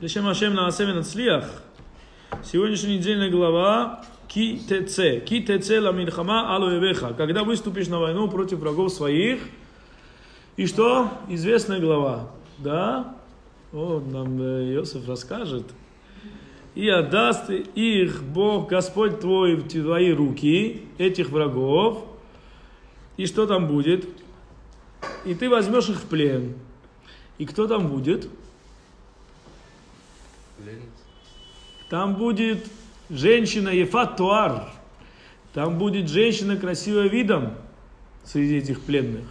Лешем Ашем на Асемен Ацлиях. Сегодняшняя недельная глава Ки ТЦ. Ки ТЦ ла мильхама алуевеха. Когда выступишь на войну против врагов своих. И что? Известная глава. Да? О, нам э, Иосиф расскажет. И отдаст их Бог, Господь твой, в твои руки, этих врагов. И что там будет? И ты возьмешь их в плен. И кто там будет? Там будет женщина Ефат Туар. Там будет женщина красивая видом среди этих пленных.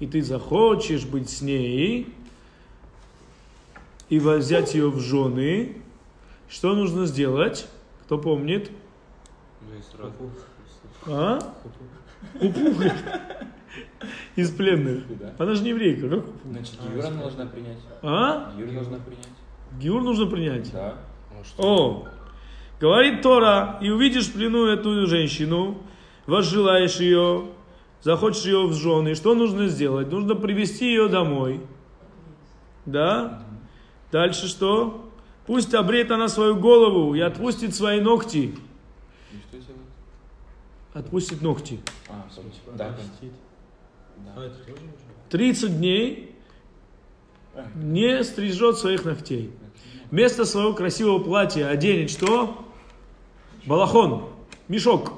И ты захочешь быть с ней и взять ее в жены. Что нужно сделать? Кто помнит? А? Упух. Из пленных. Она же не еврейка. Как? Значит, Юра должна принять. А? Юра должна принять. Гиур нужно принять. Да. О, говорит Тора, и увидишь в плену эту женщину, возжелаешь ее, захочешь ее в жены, что нужно сделать? Нужно привести ее домой. Да? Дальше что? Пусть обреет она свою голову и отпустит свои ногти. Отпустит ногти. А, да. А, нужно? 30 дней не стрижет своих ногтей. Вместо своего красивого платья оденет что? Балахон, мешок.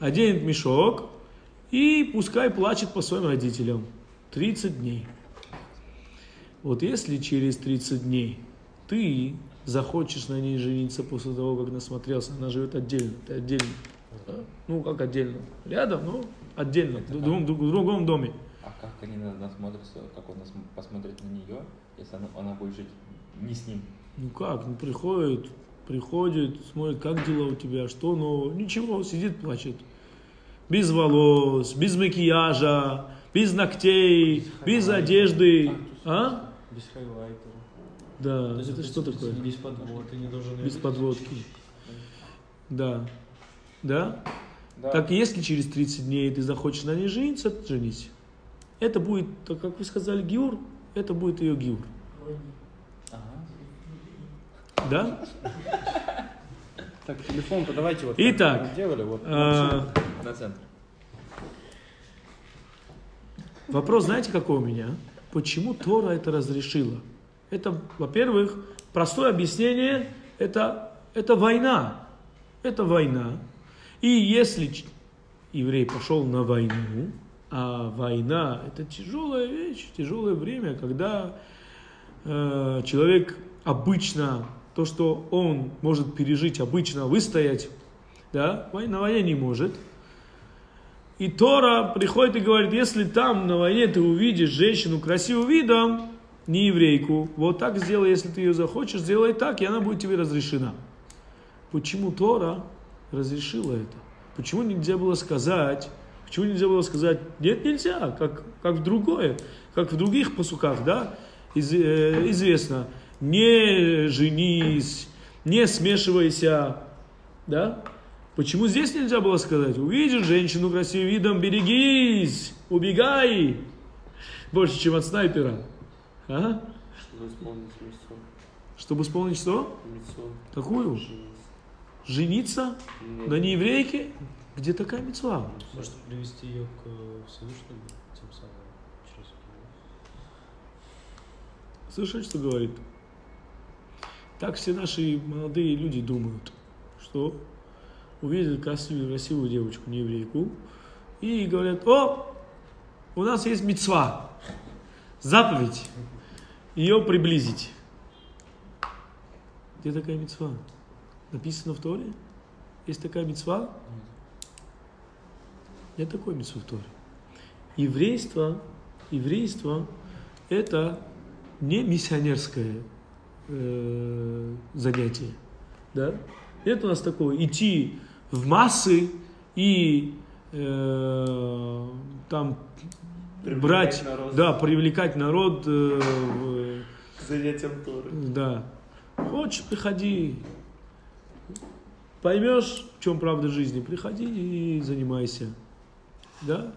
Оденет мешок и пускай плачет по своим родителям. 30 дней. Вот если через 30 дней ты захочешь на ней жениться после того, как насмотрелся, она живет отдельно, ты отдельно. Да? Ну, как отдельно? Рядом, ну, отдельно, в другом, в другом доме. А как они на- насмотрятся, как он посмотрит на нее, если она, она будет жить не с ним? Ну как, ну приходит, приходит, смотрит, как дела у тебя, что нового. Ничего, сидит, плачет. Без волос, без макияжа, без ногтей, без одежды. А? Без хайлайтера. Да, То есть, это в что принципе, такое? Без подвода, ты не должен Без подводки. Да. Да? Да. Так если через 30 дней ты захочешь на ней жениться, женись. Это будет, так как вы сказали, Гиур, это будет ее Гиур. Да? Так, телефон подавайте вот. Итак, делали, вот. А, На центр. Вопрос, знаете, какой у меня? Почему Тора это разрешила? Это, во-первых, простое объяснение, это, это война. Это война. И если еврей пошел на войну, а война это тяжелая вещь, тяжелое время, когда э, человек обычно, то, что он может пережить, обычно выстоять, да, на войне не может. И Тора приходит и говорит, если там на войне ты увидишь женщину красивым видом, не еврейку, вот так сделай, если ты ее захочешь, сделай так, и она будет тебе разрешена. Почему Тора разрешила это? Почему нельзя было сказать, почему нельзя было сказать, нет, нельзя, как, как в другое, как в других посуках, да, из- э, известно, не женись, не смешивайся, да? Почему здесь нельзя было сказать, увидишь женщину красивым видом, берегись, убегай, больше, чем от снайпера, а? Чтобы исполнить миссу. Чтобы исполнить что? Миссу. Какую? Жениться Нет. на нееврейке? Где такая мецва? Может привести ее к э, Всевышнему, тем самым, через Слышали, что говорит? Так все наши молодые люди думают, что увидят красивую, красивую девочку, не еврейку, и говорят, о, у нас есть мецва, заповедь, ее приблизить. Где такая мецва? Написано в Торе? Есть такая мецва? Нет такой мецвы в Торе. Еврейство, еврейство – это не миссионерское э, занятие. Да? Нет у нас такого идти в массы и э, там Привлекать брать, народ. да, привлекать народ, э, в- Занятием Торы. да. Хочешь, приходи. Поймешь, в чем правда жизни, приходи и занимайся. Да?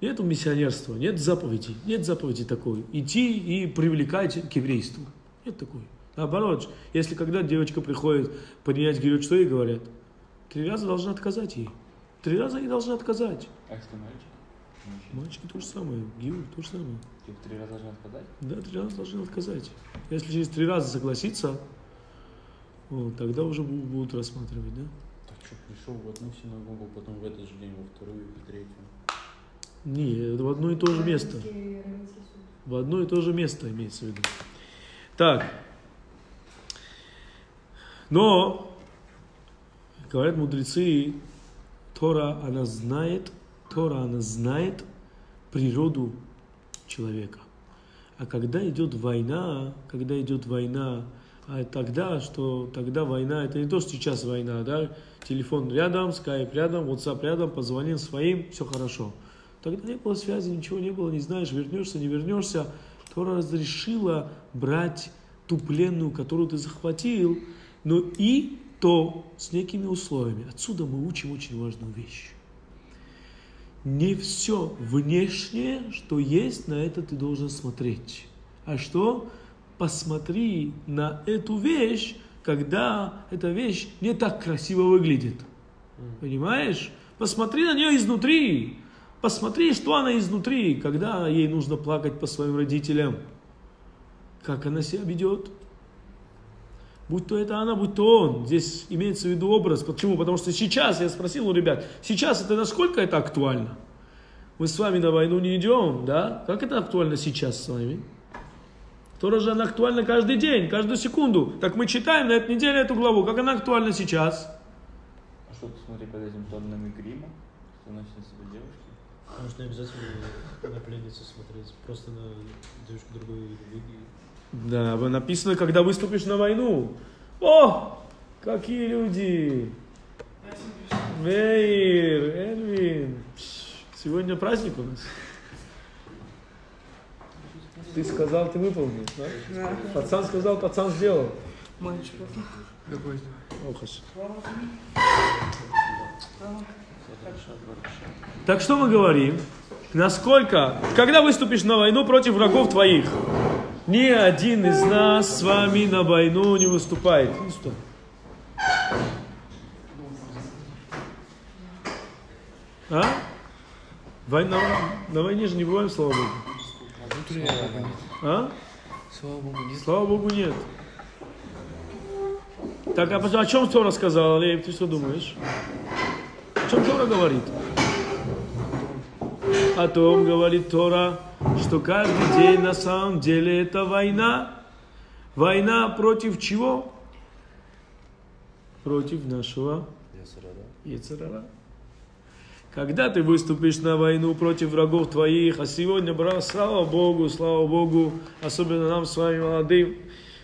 Нету миссионерства, нет заповеди, нет заповеди такой. Идти и привлекать к еврейству. Нет такой. Наоборот, если когда девочка приходит принять гирют, что ей говорят? Три раза должна отказать ей. Три раза ей должны отказать. А если мальчик? Мальчики то же самое, гиур то же самое. Типа три раза должен сказать? Да, три раза должны отказать. Если через три раза согласиться, вот, тогда уже бу- будут рассматривать, да? Так что, пришел в одну синагогу, потом в этот же день во вторую и третью. Не, это в одно и то же место. В одно и то же место имеется в виду. Так. Но, говорят мудрецы, Тора, она знает, Тора, она знает природу человека. А когда идет война, когда идет война, а тогда, что тогда война, это не то, что сейчас война, да, телефон рядом, скайп рядом, WhatsApp рядом, позвонил своим, все хорошо. Тогда не было связи, ничего не было, не знаешь, вернешься, не вернешься. Тора разрешила брать ту пленную, которую ты захватил, но и то с некими условиями. Отсюда мы учим очень важную вещь. Не все внешнее, что есть, на это ты должен смотреть. А что? Посмотри на эту вещь, когда эта вещь не так красиво выглядит. Понимаешь? Посмотри на нее изнутри. Посмотри, что она изнутри, когда ей нужно плакать по своим родителям. Как она себя ведет. Будь то это она, будь то он. Здесь имеется в виду образ. Почему? Потому что сейчас, я спросил у ребят, сейчас это насколько это актуально? Мы с вами на войну не идем, да? Как это актуально сейчас с вами? Тора же она актуальна каждый день, каждую секунду. Так мы читаем на этой неделе эту главу. Как она актуальна сейчас? А что ты смотри под этим тоннами грима? Что носят на себе девушки? Может, не обязательно на пленницу смотреть, просто на девушку другой религии. Да, написано, когда выступишь на войну. О, какие люди! Мейр, Эльвин. Сегодня праздник у нас. Ты сказал, ты выполнил, да? Пацан сказал, пацан сделал. Мальчик. Ох, аж. Так что мы говорим? Насколько, когда выступишь на войну против врагов твоих, ни один из нас с вами на войну не выступает. Ну что? А? Война, на войне же не бываем, слава Богу. А? Слава Богу, нет. Слава Богу, нет. Так, а о чем Тора сказала, Лев, ты что думаешь? О чем Тора говорит? О том говорит Тора, что каждый день на самом деле это война. Война против чего? Против нашего Ецерара. Когда ты выступишь на войну против врагов твоих, а сегодня, брат, слава Богу, слава Богу, особенно нам с вами молодым,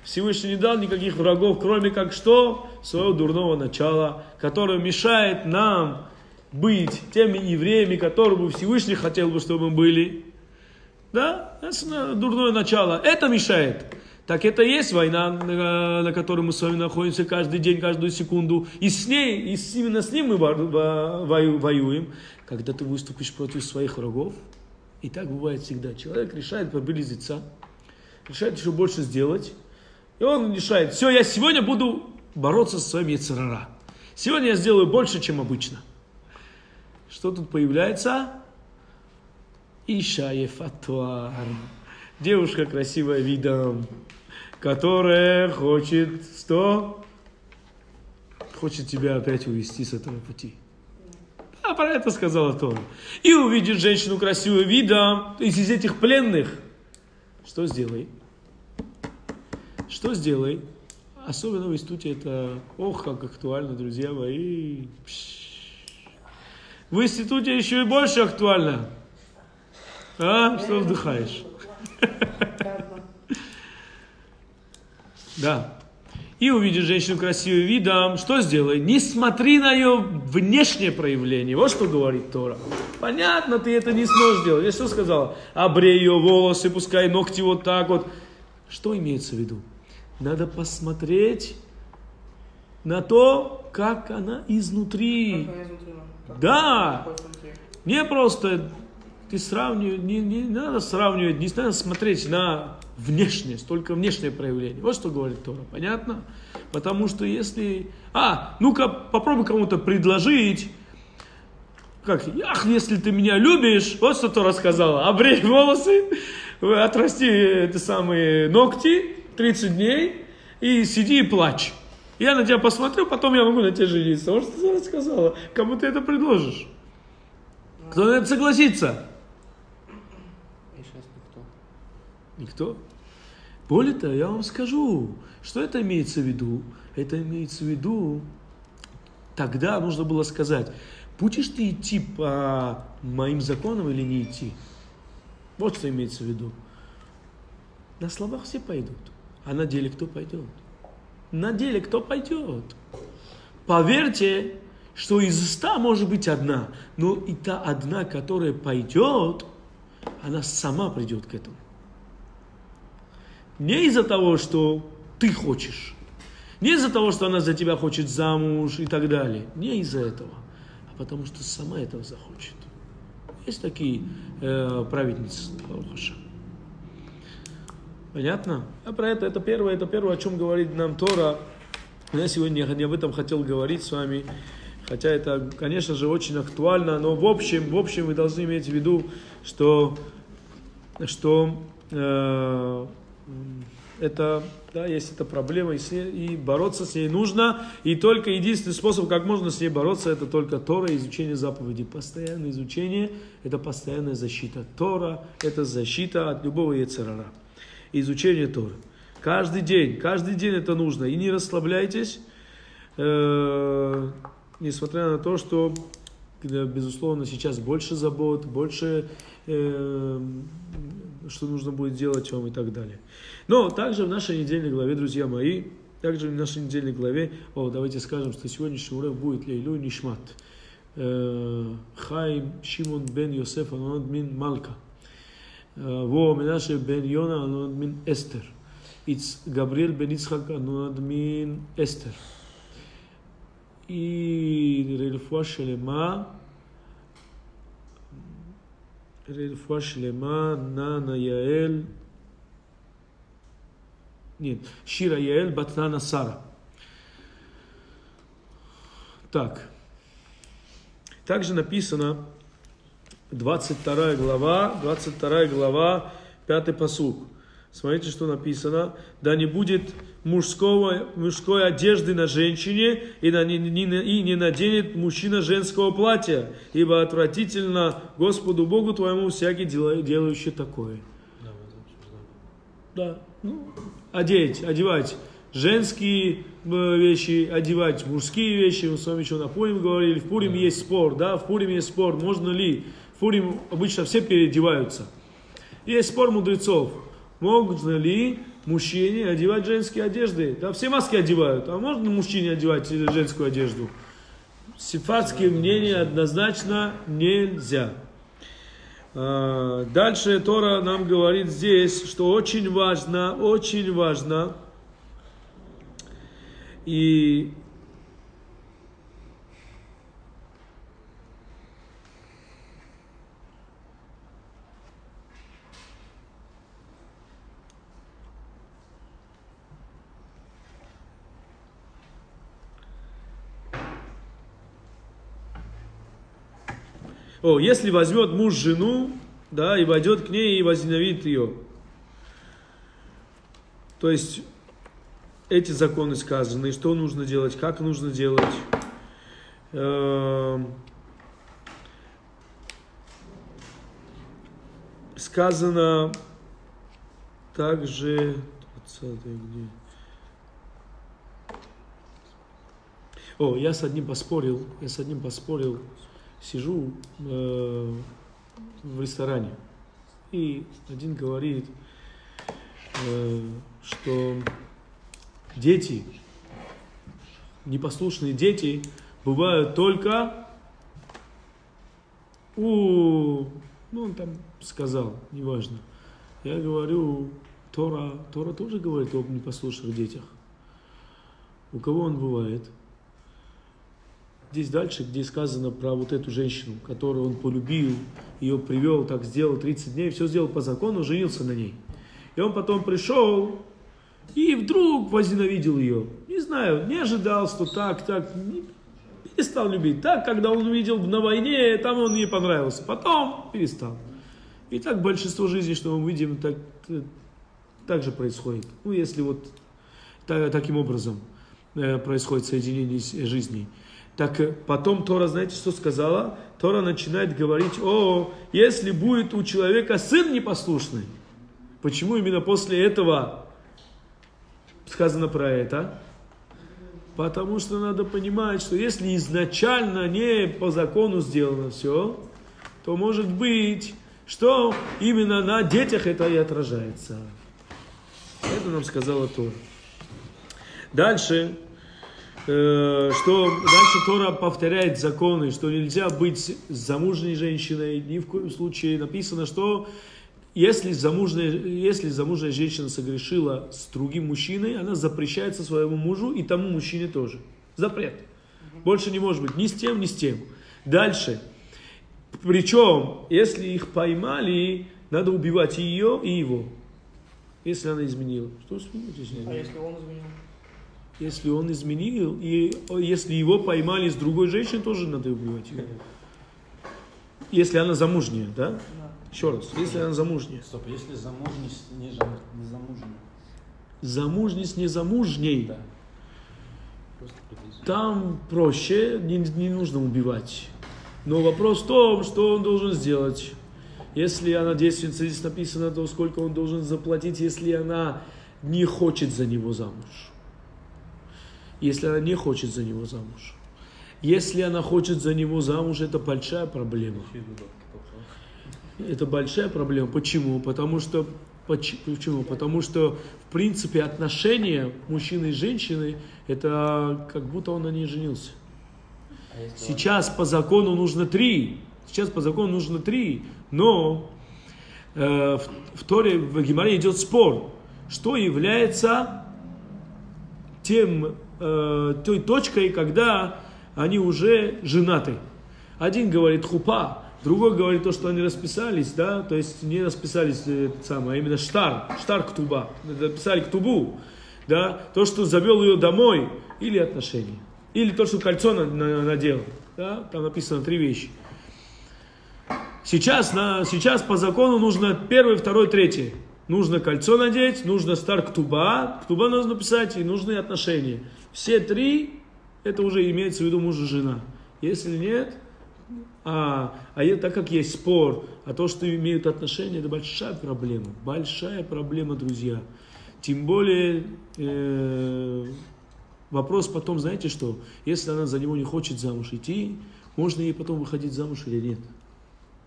Всевышний не дал никаких врагов, кроме как что? Своего дурного начала, которое мешает нам быть теми евреями, которым Всевышний хотел бы, чтобы мы были. Да? Дурное начало. Это мешает. Так это и есть война, на которой мы с вами находимся каждый день, каждую секунду. И с ней, и с- именно с ним мы во- во- вою- воюем. Когда ты выступишь против своих врагов, и так бывает всегда. Человек решает приблизиться, решает еще больше сделать. И он решает, все, я сегодня буду бороться со своим яцерара. Сегодня я сделаю больше, чем обычно. Что тут появляется? Иша Ефатуар. Девушка красивая видом, которая хочет что? Хочет тебя опять увести с этого пути. А про это сказала Тора. И увидит женщину красивую видом, из этих пленных. Что сделай? Что сделай? Особенно в институте это, ох, как актуально, друзья мои. В институте еще и больше актуально. А? Что вдыхаешь? Да. И увидишь женщину красивым видом, что сделай? Не смотри на ее внешнее проявление. Вот что говорит Тора. Понятно, ты это не сможешь сделать. Я что сказал? Обрей ее волосы, пускай ногти вот так вот. Что имеется в виду? Надо посмотреть на то, как она изнутри. Да. Не просто ты сравнивай, не, не надо сравнивать, не надо смотреть на внешность, только внешнее проявление. Вот что говорит Тора, понятно? Потому что если... А, ну-ка попробуй кому-то предложить, как, ах, если ты меня любишь, вот что Тора сказала, обрей волосы, отрасти эти самые ногти 30 дней и сиди и плачь. Я на тебя посмотрю, потом я могу на тебя жениться. Вот что Тора сказала. Кому ты это предложишь? Кто на это согласится? И сейчас никто. Никто. Более того, я вам скажу, что это имеется в виду. Это имеется в виду, тогда нужно было сказать, будешь ты идти по моим законам или не идти? Вот что имеется в виду. На словах все пойдут, а на деле кто пойдет? На деле кто пойдет? Поверьте, что из ста может быть одна, но и та одна, которая пойдет, она сама придет к этому. Не из-за того, что ты хочешь, не из-за того, что она за тебя хочет замуж и так далее, не из-за этого, а потому что сама этого захочет. Есть такие э, праведницы, Барухаша. Понятно? А про это, это первое, это первое, о чем говорит нам Тора. Я сегодня не об этом хотел говорить с вами, хотя это, конечно же, очень актуально, но в общем, в общем вы должны иметь в виду, что, что э, это, да, есть эта проблема, и, с ней- и бороться с ней нужно, и только единственный способ, как можно с ней бороться, это только Тора изучение заповедей. Постоянное изучение – это постоянная защита. Тора – это защита от любого яцерара. Изучение Торы. Каждый день, каждый день это нужно. И не расслабляйтесь, э, несмотря на то, что, э, безусловно, сейчас больше забот, больше, э, что нужно будет делать вам и так далее. Но также в нашей недельной главе, друзья мои, также в нашей недельной главе, о, давайте скажем, что сегодняшний урок будет Лейлу Нишмат. Хайм Шимон бен Йосеф Анонад мин Малка. Э, Во Менаше бен Йона Анонад мин Эстер. Иц Габриэль бен Ицхак Анонад мин Эстер. И Рельфуа Шелема רפואה שלמה, ננה יעל, нет, Шира Яэль Батнана Сара. Так. Также написано 22 глава, 22 глава, 5 посук. Смотрите, что написано. Да не будет мужского, мужской одежды на женщине, и, на, не- не- и не наденет мужчина женского платья, ибо отвратительно Господу Богу твоему всякий дела- делающий такое. Да. Да, ну, одеть, одевать женские э, вещи, одевать мужские вещи. Мы с вами еще на Пурим говорили. В Пурим есть спор, да, в Пурим есть спор, можно ли. В Пурим обычно все переодеваются. Есть спор мудрецов. Можно ли мужчине одевать женские одежды? Да, все маски одевают, а можно мужчине одевать женскую одежду? Сифатские мнения однозначно нельзя. А, Дальше Тора нам говорит здесь, что очень важно, очень важно, и О, если возьмет муж жену, да, и войдет к ней и возненавидит ее. То есть эти законы сказаны, что нужно делать, как нужно делать. Эм, Сказано также, 20 где? О, я с одним поспорил, я с одним поспорил, сижу э, в ресторане, и один говорит, э, что дети, непослушные дети бывают только у, ну он там сказал, неважно. Я говорю, Тора, Тора тоже говорит об непослушных детях. У кого он бывает? Здесь дальше, где сказано про вот эту женщину, которую он полюбил, ее привел, так сделал 30 дней, все сделал по закону, женился на ней. И он потом пришел и вдруг возненавидел ее. Не знаю, не ожидал, что так, так, перестал любить. Так, когда он увидел на войне, там он не понравился. Потом перестал. И так большинство жизней, что мы видим, так, так же происходит. Ну, если вот та- таким образом э, происходит соединение жизней. Так э, потом Тора, знаете, что сказала? Тора начинает говорить, о, если будет у человека сын непослушный. Почему именно после этого сказано про это? Потому что надо понимать, что если изначально не по закону сделано все, то может быть, что именно на детях это и отражается. Это нам сказала Тора. Дальше, что дальше Тора повторяет законы, что нельзя быть замужней женщиной, ни в коем случае написано, что если замужняя, если замужняя женщина согрешила с другим мужчиной, она запрещается своему мужу и тому мужчине тоже. Запрет. Больше не может быть ни с тем, ни с тем. Дальше. Причем, если их поймали, надо убивать и ее, и его. Если она изменила. Что смеетесь? А если он изменил? Если он изменил, и если его поймали с другой женщиной, тоже надо убивать ее. Если она замужняя, да? Да. Еще раз, если она замужняя. Стоп, если замужний, с- не, не замужний. Замужней с незамужней, Да. Там проще, не, не нужно убивать. Но вопрос в том, что он должен сделать. Если она девственница, здесь написано, то сколько он должен заплатить, если она не хочет за него замуж. Если она не хочет за него замуж. Если она хочет за него замуж, это большая проблема. Это большая проблема. Почему? Потому что поч- Почему? Потому что, в принципе, отношения мужчины и женщины, это как будто он на ней женился. А Сейчас по закону нужно три. Сейчас по закону нужно три. Но э, в, в Торе, в Гимаре идет спор, что является тем, э, той точкой, когда они уже женаты. Один говорит хупа, другой говорит то, что они расписались, да, то есть не расписались, э, это самое, а именно штар, штар ктуба, написали ктубу, да, то, что завел ее домой, или отношения, или то, что кольцо на- на- надел, да, там написано три вещи. Сейчас, на, сейчас по закону нужно первый, второй, третий. Нужно кольцо надеть, нужно стар ктуба, ктуба нужно написать, и нужны отношения. Все три, это уже имеется в виду муж и жена. Если нет, а, а так как есть спор, а то, что имеют отношения, это большая проблема. Большая проблема, друзья. Тем более, э, вопрос потом, знаете что, если она за него не хочет замуж идти, можно ей потом выходить замуж или нет?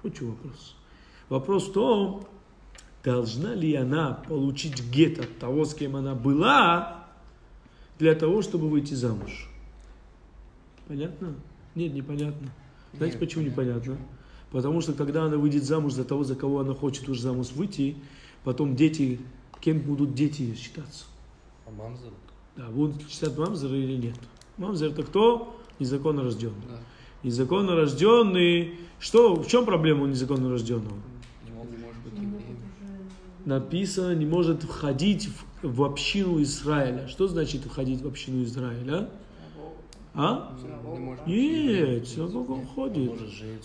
Вот что вопрос. Вопрос в том, должна ли она получить гет от того, с кем она была, для того, чтобы выйти замуж. Понятно? Нет, непонятно. Знаете, Нет, почему понятно. непонятно? Потому что когда она выйдет замуж за того, за кого она хочет уже замуж выйти, потом дети, кем будут дети считаться? А мамза? Да, будут считать мамзер или нет. Мамзер это кто? Незаконно рожденный. Да. Незаконно рожденный. Что, в чем проблема у незаконно рожденного? Не может быть. Написано, не может входить в, в общину Израиля. Что значит входить в общину Израиля? А? Нет, в синагогу он ходит.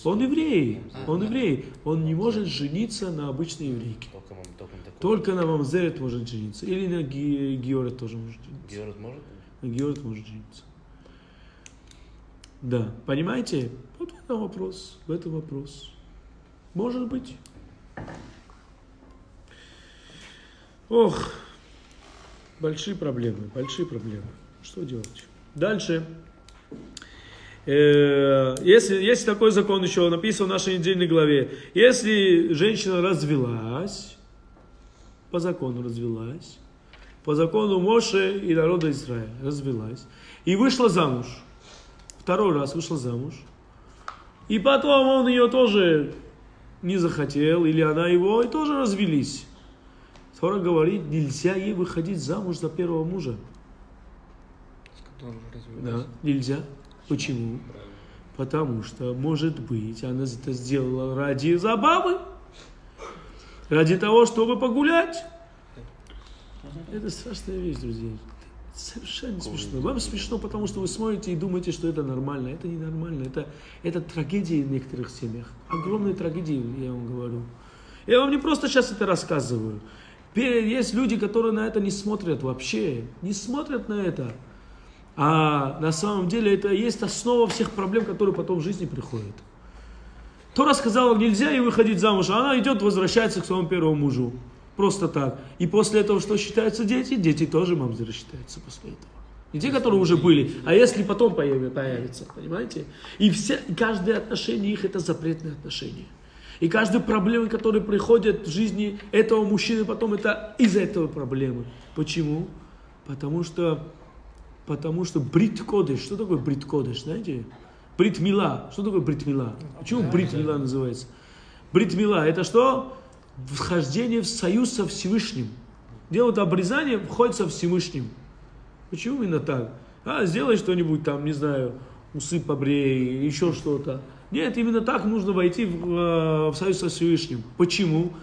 Он еврей. Он еврей. Он не может жениться на обычной еврейке. Только, на мамзерет может жениться. Или на георет тоже может жениться. Георг может? На георет может жениться. Да, понимаете? Вот в этом вопрос. В этом вопрос. Может быть. Ох, большие проблемы, большие проблемы. Что делать? Дальше. Э, Если, есть такой закон еще, написан в нашей недельной главе. Если женщина развелась, по закону развелась, по закону Моше и народа Израиля развелась, и вышла замуж, второй раз вышла замуж, и потом он ее тоже не захотел, или она его, и тоже развелись. Тора говорит, нельзя ей выходить замуж за первого мужа. С которым Да, нельзя. Почему? Правильно. Потому что, может быть, она это сделала ради забавы, ради того, чтобы погулять. Это страшная вещь, друзья. Совершенно не смешно. Вам смешно, потому что вы смотрите и думаете, что это нормально. Это не нормально. Это, это трагедия в некоторых семьях. Огромные трагедии, я вам говорю. Я вам не просто сейчас это рассказываю. Есть люди, которые на это не смотрят вообще. Не смотрят на это. А на самом деле это есть основа всех проблем, которые потом в жизни приходят. Тора сказала, нельзя ей выходить замуж, а она идет, возвращается к своему первому мужу. Просто так. И после этого что считаются дети? Дети тоже мамзеры считаются после этого. Не те, которые уже были, а если потом появятся, понимаете? И все, каждое отношение их это запретное отношение. И каждая проблема, которая приходит в жизни этого мужчины, потом это из-за этого проблемы. Почему? Потому что, потому что брит кодыш. Что такое брит кодыш, знаете? Брит мила. Что такое брит мила? Почему брит мила называется? Брит мила это что? Вхождение в союз со Всевышним. Делают обрезание, входит со Всевышним. Почему именно так? А, сделай что-нибудь там, не знаю, усы побрей, еще что-то. Нет, именно так нужно войти в, э, в союз со Всевышним. Почему?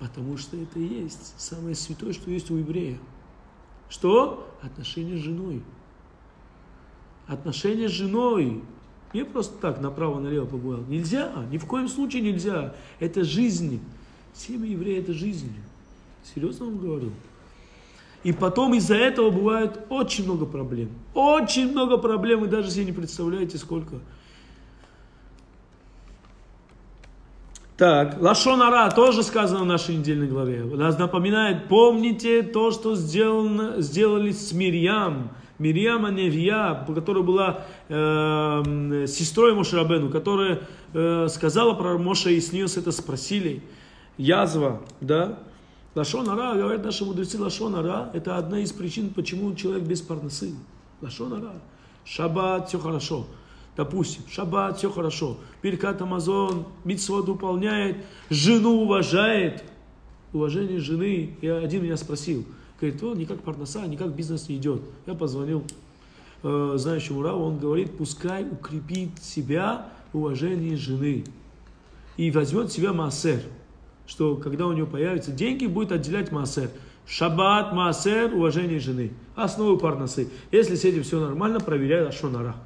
Потому что это и есть самое святое, что есть у еврея. Что? Отношения с женой. Отношения с женой. Не просто так направо-налево погулял. Нельзя, ни в коем случае нельзя. Это жизнь. Семя еврея это жизнь. Серьезно вам говорю. И потом из-за этого бывает очень много проблем. Очень много проблем, и даже себе не представляете сколько. Так, Лашонара тоже сказано в нашей недельной главе. Нас напоминает, помните то, что сделано, сделали с Мирьям. Мирьяма Невия, которая была э, сестрой Мошерабену, которая э, сказала про Моше, и с нее это спросили. Язва, да? Лашонара, говорят наши мудрецы, Лашонара, это одна из причин, почему человек без парносы. Лашонара. Шаббат, все хорошо. Допустим, шаббат, все хорошо. Перкат Амазон, митцвот выполняет, жену уважает. Уважение жены. Я, один меня спросил, говорит, о, никак парноса, никак бизнес не идет. Я позвонил э, знающему Раву, он говорит, пускай укрепит себя уважение жены. И возьмет себя массер, что когда у него появятся деньги, будет отделять массер. Шаббат, массер, уважение жены. Основы парносы. Если с этим все нормально, проверяй Ашонара.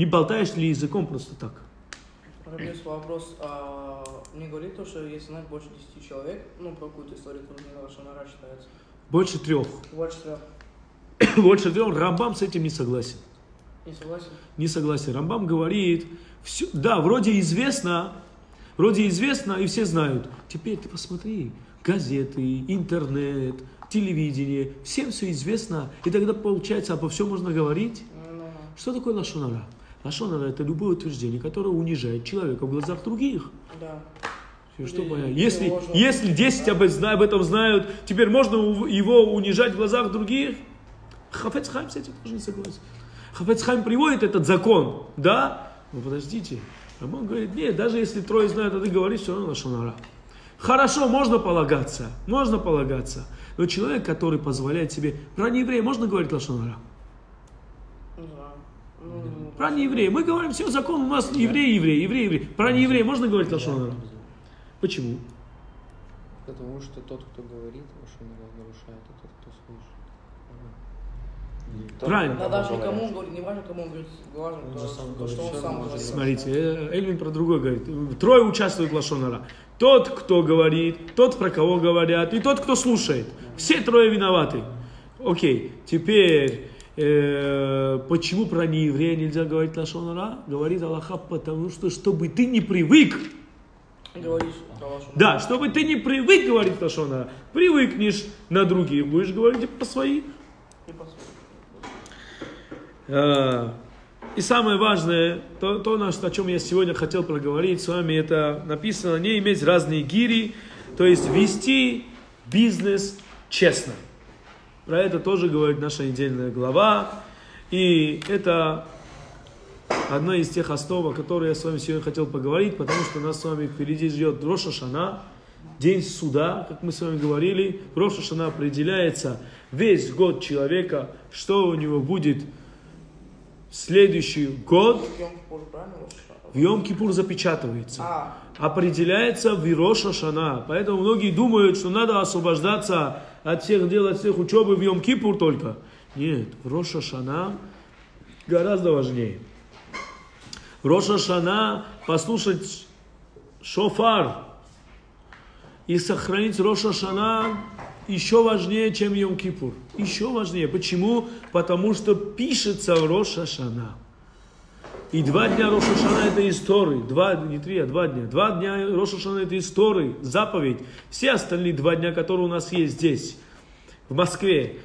Не болтаешь ли языком просто так? Вопрос. А, мне говорит то, что если знать больше 10 человек, ну, про какую-то историю, то мне ваша нора считается. Больше трех. Больше трех. Больше трех. Рамбам с этим не согласен. Не согласен? Не согласен. Рамбам говорит, все, да, вроде известно, вроде известно, и все знают. Теперь ты посмотри, газеты, интернет, телевидение, всем все известно, и тогда получается, обо всем можно говорить. Ну. Что такое лашонара? Лашонара это любое утверждение, которое унижает человека в глазах других. Да. Что или Если, можно- если 10 об, об этом знают, теперь можно его унижать в глазах других? Хафец Хайм с этим тоже не согласен. Хафец Хайм приводит этот закон, да? Но подождите. Рамон говорит, нет, даже если трое знают, а ты говоришь, все равно лашонара. Хорошо, можно полагаться, можно полагаться. Но человек, который позволяет себе... Про нееврея можно говорить знаю. Ну, Про нееврея. Мы говорим, все, закон у нас еврей, еврей, еврей, еврей. Про нееврея можно говорить лашонара? Почему? Потому что тот, кто говорит, что нарушает, а тот, кто слышит. Правильно. Да, даже кому он говорит, не важно, кому он говорит, важно, Он то, сам то, говорит, что он сам говорит. Смотрите, э, Эльвин про другое говорит. Трое участвуют в Лашонара. Тот, кто говорит, тот, про кого говорят, и тот, кто слушает. Все трое виноваты. Окей, теперь, почему про нееврея нельзя говорить Лашонара? Говорит Аллаха, потому что, чтобы ты не привык, Говоришь да, чтобы ты не привык говорить Лашонара, привыкнешь на других, будешь говорить по своим. И. Э, самое важное, то, то о чем я сегодня хотел проговорить с вами, это написано, не иметь разные гири, то есть вести бизнес честно. Про это тоже говорит наша недельная глава. И это одна из тех основ, о которой я с вами сегодня хотел поговорить, потому что нас с вами впереди ждет Роша Шана, день суда, как мы с вами говорили. В Роша Шана определяется весь год человека, что у него будет следующий год В Йом-Кипур запечатывается. А, определяется в Роша Шана. Поэтому многие думают, что надо освобождаться от всех дел, от всех учебы в Йом-Кипур только. Нет, Роша Шана гораздо важнее. Роша Шана послушать шофар и сохранить Роша Шана еще важнее, чем Йом-Кипур. Еще важнее. Почему? Потому что пишется Роша Шана. И два дня Роша Шана это истории. Два, не три, а два дня. Два дня Роша Шана это истории, заповедь. Все остальные два дня, которые у нас есть здесь, в Москве,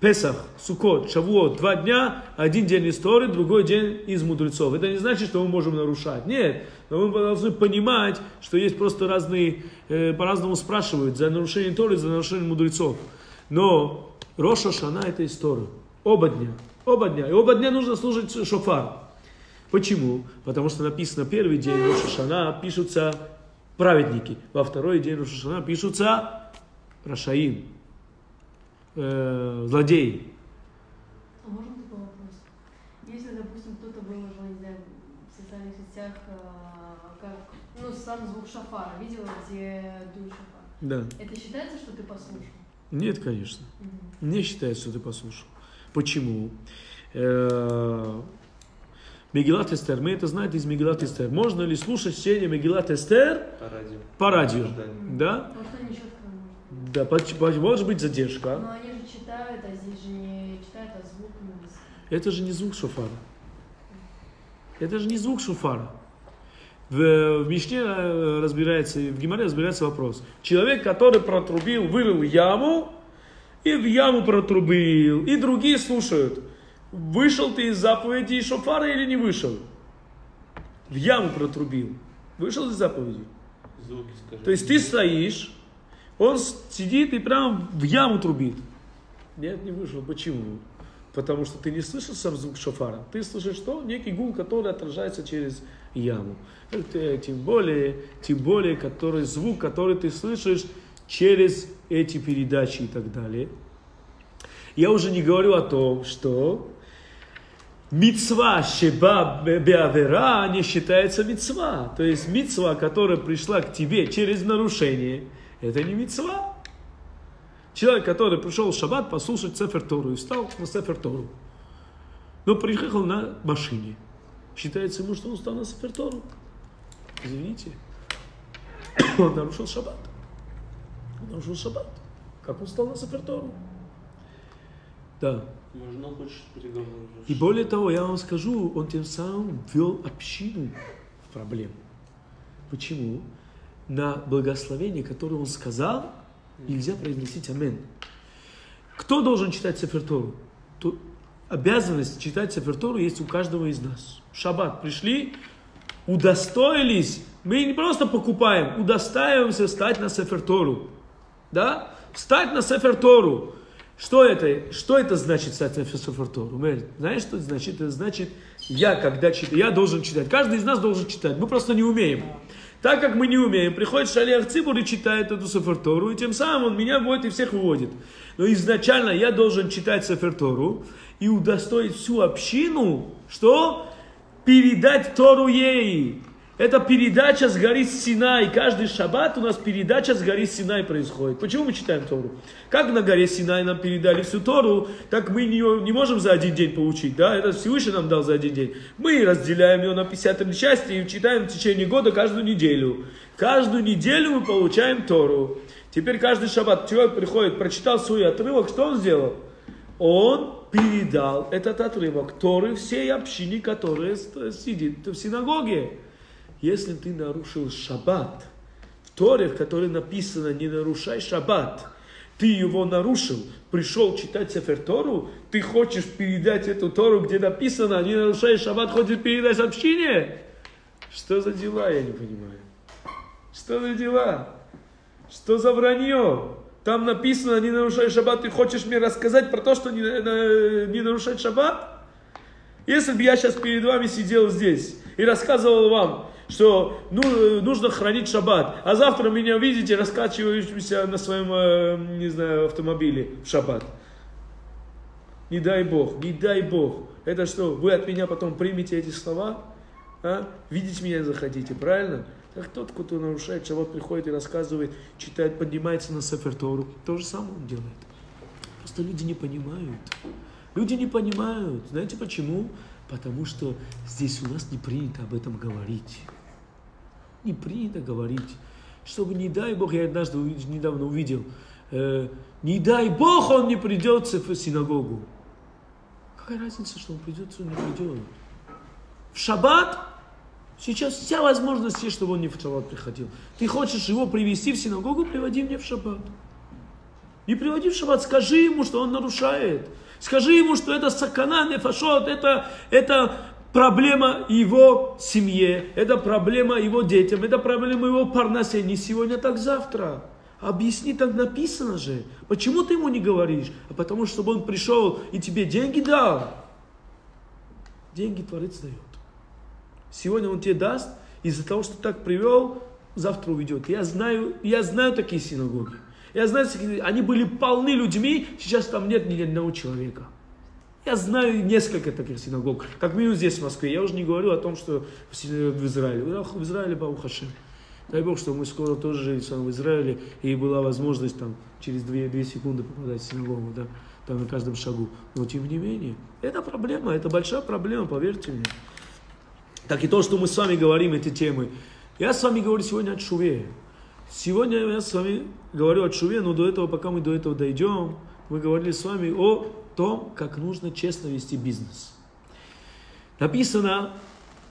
Песах, Сукот, Шавуот, два дня, один день истории, другой день из мудрецов. Это не значит, что мы можем нарушать. Нет, но мы должны понимать, что есть просто разные, э, по-разному спрашивают за нарушение Торы, за нарушение мудрецов. Но Роша Шана это история. Оба дня. Оба дня. И оба дня нужно служить шофар. Почему? Потому что написано, первый день Роша Шана пишутся праведники, во второй день Роша Шана пишутся Рашаим, э, злодеи. А можно такой вопрос? Если, допустим, кто-то выложил, не знаю, в социальных сетях, а, как, ну, сам звук шафара, видела, где дует шафар. Да. Это считается, что ты послушал? Нет, конечно. Мгм. Не считается, что ты послушал. Почему? Э, Мегилат Эстер. Мы это знаем из Мегилат Эстер. Можно ли слушать чтение Мегилат Эстер По радио. по радио? Да? Да, может быть задержка. Но они же читают, а здесь же не читают, а звук Это же не звук шофара. Это же не звук шофара. В, в Мишне э, разбирается, в Гимаре разбирается вопрос. Человек, который протрубил, вырыл яму, и в яму протрубил, и другие слушают. Вышел ты из заповеди шофара или не вышел? В яму протрубил. Вышел из заповеди. Звуки скажи. То есть ты стоишь, он сидит и прям в яму трубит. Нет, не вышел. Почему? Потому что ты не слышишь сам звук шофара. Ты слышишь что? Некий гул, который отражается через яму. Это, тем более, тем более, который звук, который ты слышишь через эти передачи и так далее. Я уже не говорю о том, что Мицва шеба беавера не считается мицва. То есть мицва, которая пришла к тебе через нарушение, это не мицва. Человек, который пришел в шаббат послушать Сефер Тору и встал на Сефер Тору, но приехал на машине. Считается ему, что он встал на Сефер Тору. Извините. Он нарушил шаббат. Он нарушил шаббат. Как он встал на Сефер Тору? Да. Можно хочешь переговоры? И более того, я вам скажу, он тем самым ввел общину в проблему. Почему? На благословение, которое он сказал, нельзя произносить амен. Кто должен читать Сефертору? То обязанность читать Сефертору есть у каждого из нас. В шаббат пришли, удостоились, мы не просто покупаем, удостаиваемся встать на Сефертору. Да? Встать на Сефертору. Что это? Что это значит Сефертору? Мэр, знаешь, что это значит? Это значит, я когда читаю, я должен читать. Каждый из нас должен читать. Мы просто не умеем. Так как мы не умеем, приходит Шалиах Цибур и читает эту Сефертору, и тем самым он меня вводит и всех выводит. Но изначально я должен читать Сефертору и удостоить всю общину, что? Передать Тору ей. Это передача с горы Синай. Каждый шаббат у нас передача с горы Синай происходит. Почему мы читаем Тору? Как на горе Синай нам передали всю Тору, так мы ее не можем за один день получить. Да? Это Всевышний нам дал за один день. Мы разделяем ее на 53 части и читаем в течение года каждую неделю. Каждую неделю мы получаем Тору. Теперь каждый шаббат человек приходит, прочитал свой отрывок, что он сделал? Он передал этот отрывок Торы всей общине, которая сидит в синагоге. Если ты нарушил шаббат, в Торе, в которой написано «не нарушай шаббат», ты его нарушил, пришел читать Сефер Тору, ты хочешь передать эту Тору, где написано «не нарушай шаббат», хочешь передать общине? Что за дела, я не понимаю. Что за дела? Что за вранье? Там написано «не нарушай шаббат», ты хочешь мне рассказать про то, что не, на- не нарушать шаббат? Если бы я сейчас перед вами сидел здесь и рассказывал вам, что ну, э, нужно хранить шаббат, а завтра меня видите раскачивающимся на своем, э, не знаю, автомобиле в шаббат. Не дай Бог, не дай Бог. Это что, вы от меня потом примете эти слова? А? Видеть меня захотите, правильно? Так тот, кто нарушает шаббат, приходит и рассказывает, читает, поднимается на Сефертору. То же самое он делает. Просто люди не понимают. Люди не понимают. Знаете почему? Потому что здесь у нас не принято об этом говорить. Не принято говорить. Чтобы, не дай Бог, я однажды недавно увидел, э, не дай Бог, он не придет в синагогу. Какая разница, что он придет, что он не придет? В шаббат сейчас вся возможность есть, чтобы он не в шаббат приходил. Ты хочешь его привести в синагогу, приводи мне в шаббат. Не приводи в шаббат, скажи ему, что он нарушает. Скажи ему, что это сакана, нефашот, это, это проблема его семье, это проблема его детям, это проблема его парнасе. Не сегодня, так завтра. Объясни, так написано же. Почему ты ему не говоришь? А потому что, чтобы он пришел и тебе деньги дал. Деньги Творец дает. Сегодня он тебе даст, из-за того, что так привел, завтра уйдет. Я знаю, я знаю такие синагоги. Я знаю, они были полны людьми, сейчас там нет ни одного человека. Я знаю несколько таких синагог, как минимум здесь, в Москве. Я уже не говорю о том, что в Израиле. В Израиле, Баухашем. Дай Бог, что мы скоро тоже жили в Израиле, и была возможность там через 2, секунды попадать в синагогу, да, там на каждом шагу. Но тем не менее, это проблема, это большая проблема, поверьте мне. Так и то, что мы с вами говорим, эти темы. Я с вами говорю сегодня о Шуве. Сегодня я с вами говорю о Шуве, но до этого, пока мы до этого дойдем, мы говорили с вами о том, как нужно честно вести бизнес. Написано,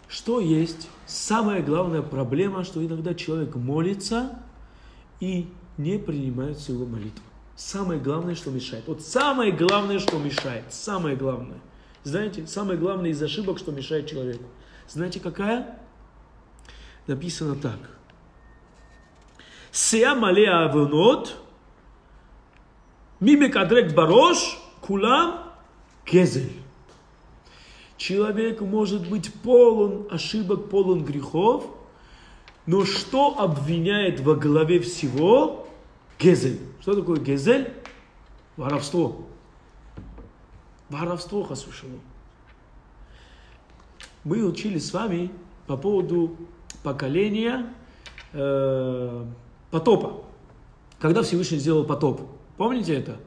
что есть самая главная проблема, что иногда человек молится и не принимается его молитва. Самое главное, что мешает. Вот самое главное, что мешает. Самое главное. Знаете, самое главное из ошибок, что мешает человеку. Знаете, какая? Написано так. Сея мале авонот, мимекадрек барош, кулам, кезель. Человек может быть полон ошибок, полон грехов, но что обвиняет во главе всего? Гезель. Что такое гезель? Воровство. Воровство, хасушало. Мы учили с вами по поводу поколения э, потопа. Когда Всевышний сделал потоп. Помните это?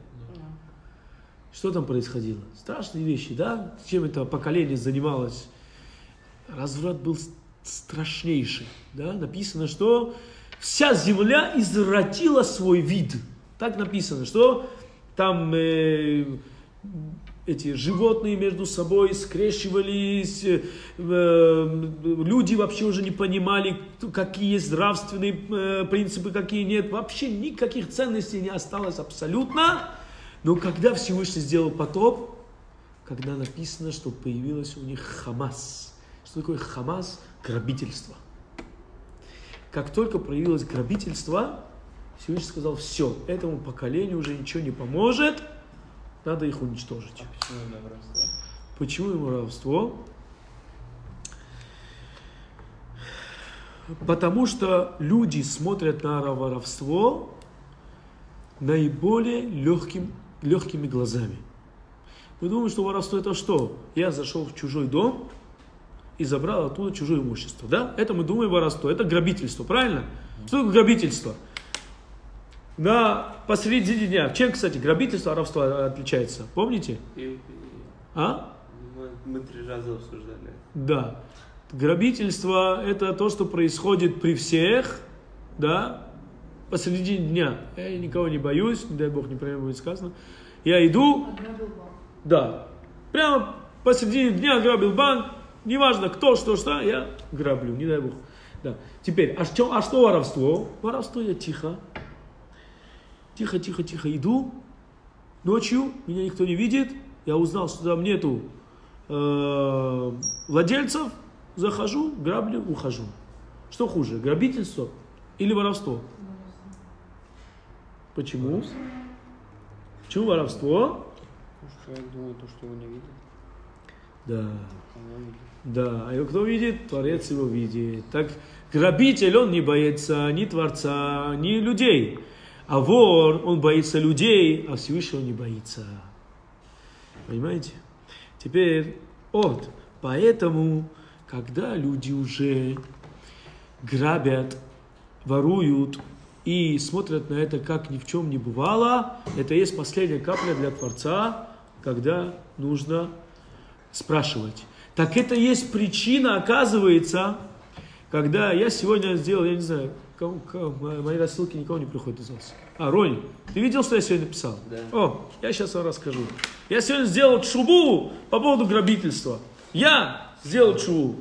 Что там происходило? Страшные вещи, да? Чем это поколение занималось? Разврат был страшнейший, да? Написано, что вся земля извратила свой вид. Так написано, что там э, эти животные между собой скрещивались, э, э, люди вообще уже не понимали, какие есть нравственные э, принципы, какие нет. Вообще никаких ценностей не осталось абсолютно. Но когда Всевышний сделал потоп, когда написано, что появилось у них Хамас. Что такое Хамас? Грабительство. Как только проявилось грабительство, Всевышний сказал, все, этому поколению уже ничего не поможет, надо их уничтожить. Почему именно воровство? Почему ему воровство? Потому что люди смотрят на воровство наиболее легким, легкими глазами. Мы думаем, что воровство это что? Я зашел в чужой дом и забрал оттуда чужое имущество. Да? Это мы думаем воровство. Это грабительство, правильно? Что такое грабительство? На посередине дня. Чем, кстати, грабительство от воровства отличается? Помните? А? мы, три раза обсуждали. Да. Грабительство – это то, что происходит при всех, да, посредине дня. Я никого не боюсь, не дай бог, не прямо будет сказано. Я иду, да, прямо посредине дня грабил банк, неважно кто, что, что, я граблю, не дай бог. Да. Теперь, а что, а что воровство? Воровство я тихо, тихо, тихо, тихо иду, ночью, меня никто не видит, я узнал, что там нету э, владельцев, захожу, граблю, ухожу. Что хуже, грабительство или воровство? Почему? Почему воровство? Потому что человек думает то, что его не видит. Да. Да, а его кто видит? Творец его видит. Так грабитель, он не боится ни Творца, ни людей. А вор, он боится людей, а Всевышний он не боится. Понимаете? Теперь, вот, поэтому, когда люди уже грабят, воруют и смотрят на это, как ни в чем не бывало, это есть последняя капля для Творца, когда нужно спрашивать. Так это есть причина, оказывается, когда я сегодня сделал, я не знаю, кому- кому- мои рассылки никого не приходят из вас. А, Рони, ты видел, что я сегодня написал? Да. О, я сейчас вам расскажу. Я сегодня сделал чубу по поводу грабительства. Я сделал чубу.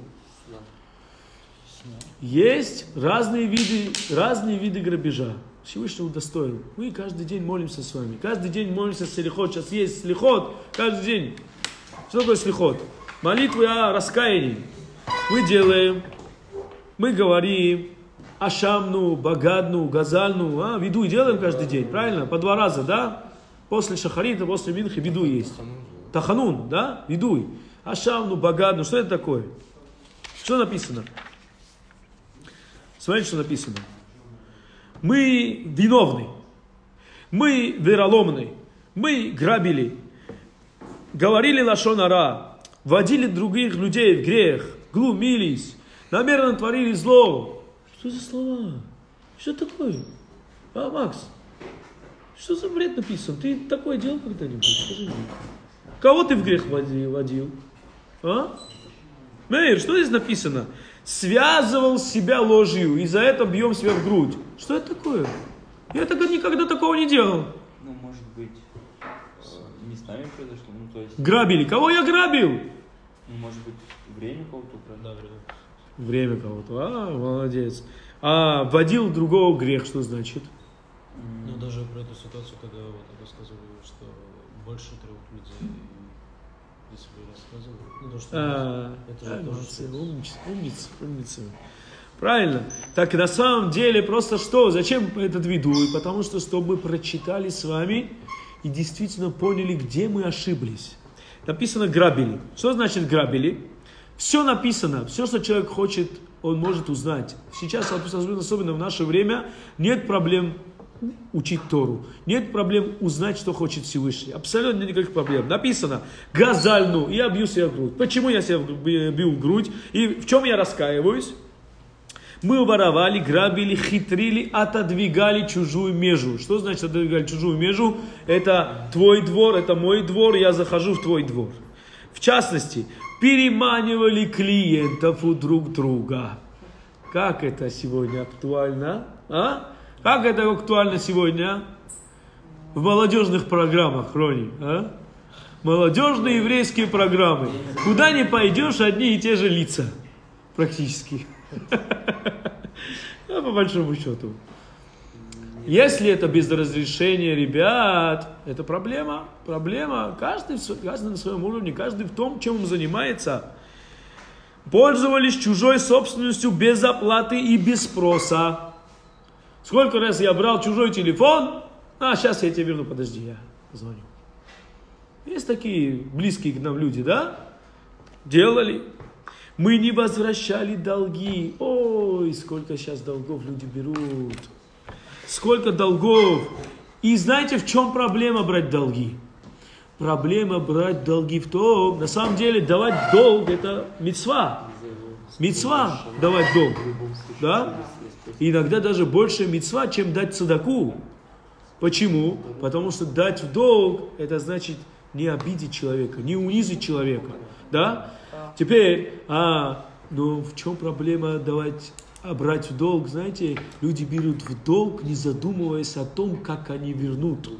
Есть разные виды, разные виды грабежа. Всевышний удостоил. Мы каждый день молимся с вами. Каждый день молимся слихот. Сейчас есть слихот. Каждый день. Что такое слихот? Молитвы о раскаянии. Мы делаем, мы говорим, Ашамну, Багадну, Газальну, а, виду делаем каждый день, правильно? По два раза, да? После Шахарита, после Минхи виду есть. Таханун, да? Видуй. Ашамну, Багадну, что это такое? Что написано? Смотрите, что написано. Мы виновны. Мы вероломны. Мы грабили. Говорили лашонара. Водили других людей в грех. Глумились. Намеренно творили зло. Что за слова? Что такое? А, Макс, что за бред написан? Ты такое делал когда-нибудь? Скажи мне. Кого ты в грех води- водил? А? Мейр, что здесь написано? Связывал себя ложью, и за это бьем себя в грудь. Что это такое? Я так никогда такого не делал. Ну, может быть, э, не с нами произошло, ну, то есть, Грабили. Кого я грабил? ну, может быть, время кого-то украли. Да, время. Время кого-то. А, молодец. А водил другого грех, что значит? Ну, даже про эту ситуацию, когда вот рассказывали, что больше трех людей, если бы рассказывали, ну, то, что А, это же а, тоже умница, умница, умница. Правильно. Так на самом деле просто что? Зачем этот видуй? Потому что, чтобы мы прочитали с вами и действительно поняли, где мы ошиблись. Написано грабили. Что значит грабили? Все написано, все, что человек хочет, он может узнать. Сейчас, особенно в наше время, нет проблем учить Тору. Нет проблем узнать, что хочет Всевышний. Абсолютно никаких проблем. Написано «газальну», я бью себя в грудь. Почему я себя бью в грудь? И в чем я раскаиваюсь? Мы воровали, грабили, хитрили, отодвигали чужую межу. Что значит отодвигали чужую межу? Это твой двор, это мой двор, я захожу в твой двор. В частности, переманивали клиентов у друг друга. Как это сегодня актуально? А? Как это актуально сегодня? В молодежных программах, Рони. А? Молодежные еврейские программы. Куда не пойдешь, одни и те же лица. Практически. А по большому счету. Если это без разрешения ребят, это проблема. Проблема. Каждый, каждый на своем уровне, каждый в том, чем он занимается. Пользовались чужой собственностью без оплаты и без спроса. Сколько раз я брал чужой телефон, а сейчас я тебе верну, подожди, я позвоню. Есть такие близкие к нам люди, да? Делали. Мы не возвращали долги. Ой, сколько сейчас долгов люди берут. Сколько долгов. И знаете, в чем проблема брать долги? Проблема брать долги в том, на самом деле, давать долг это мецва. Мецва давать долг. Да? Иногда даже больше мецва, чем дать цадаку. Почему? Потому что дать в долг, это значит не обидеть человека, не унизить человека. Да? Теперь, а, ну в чем проблема давать, брать в долг? Знаете, люди берут в долг, не задумываясь о том, как они вернут.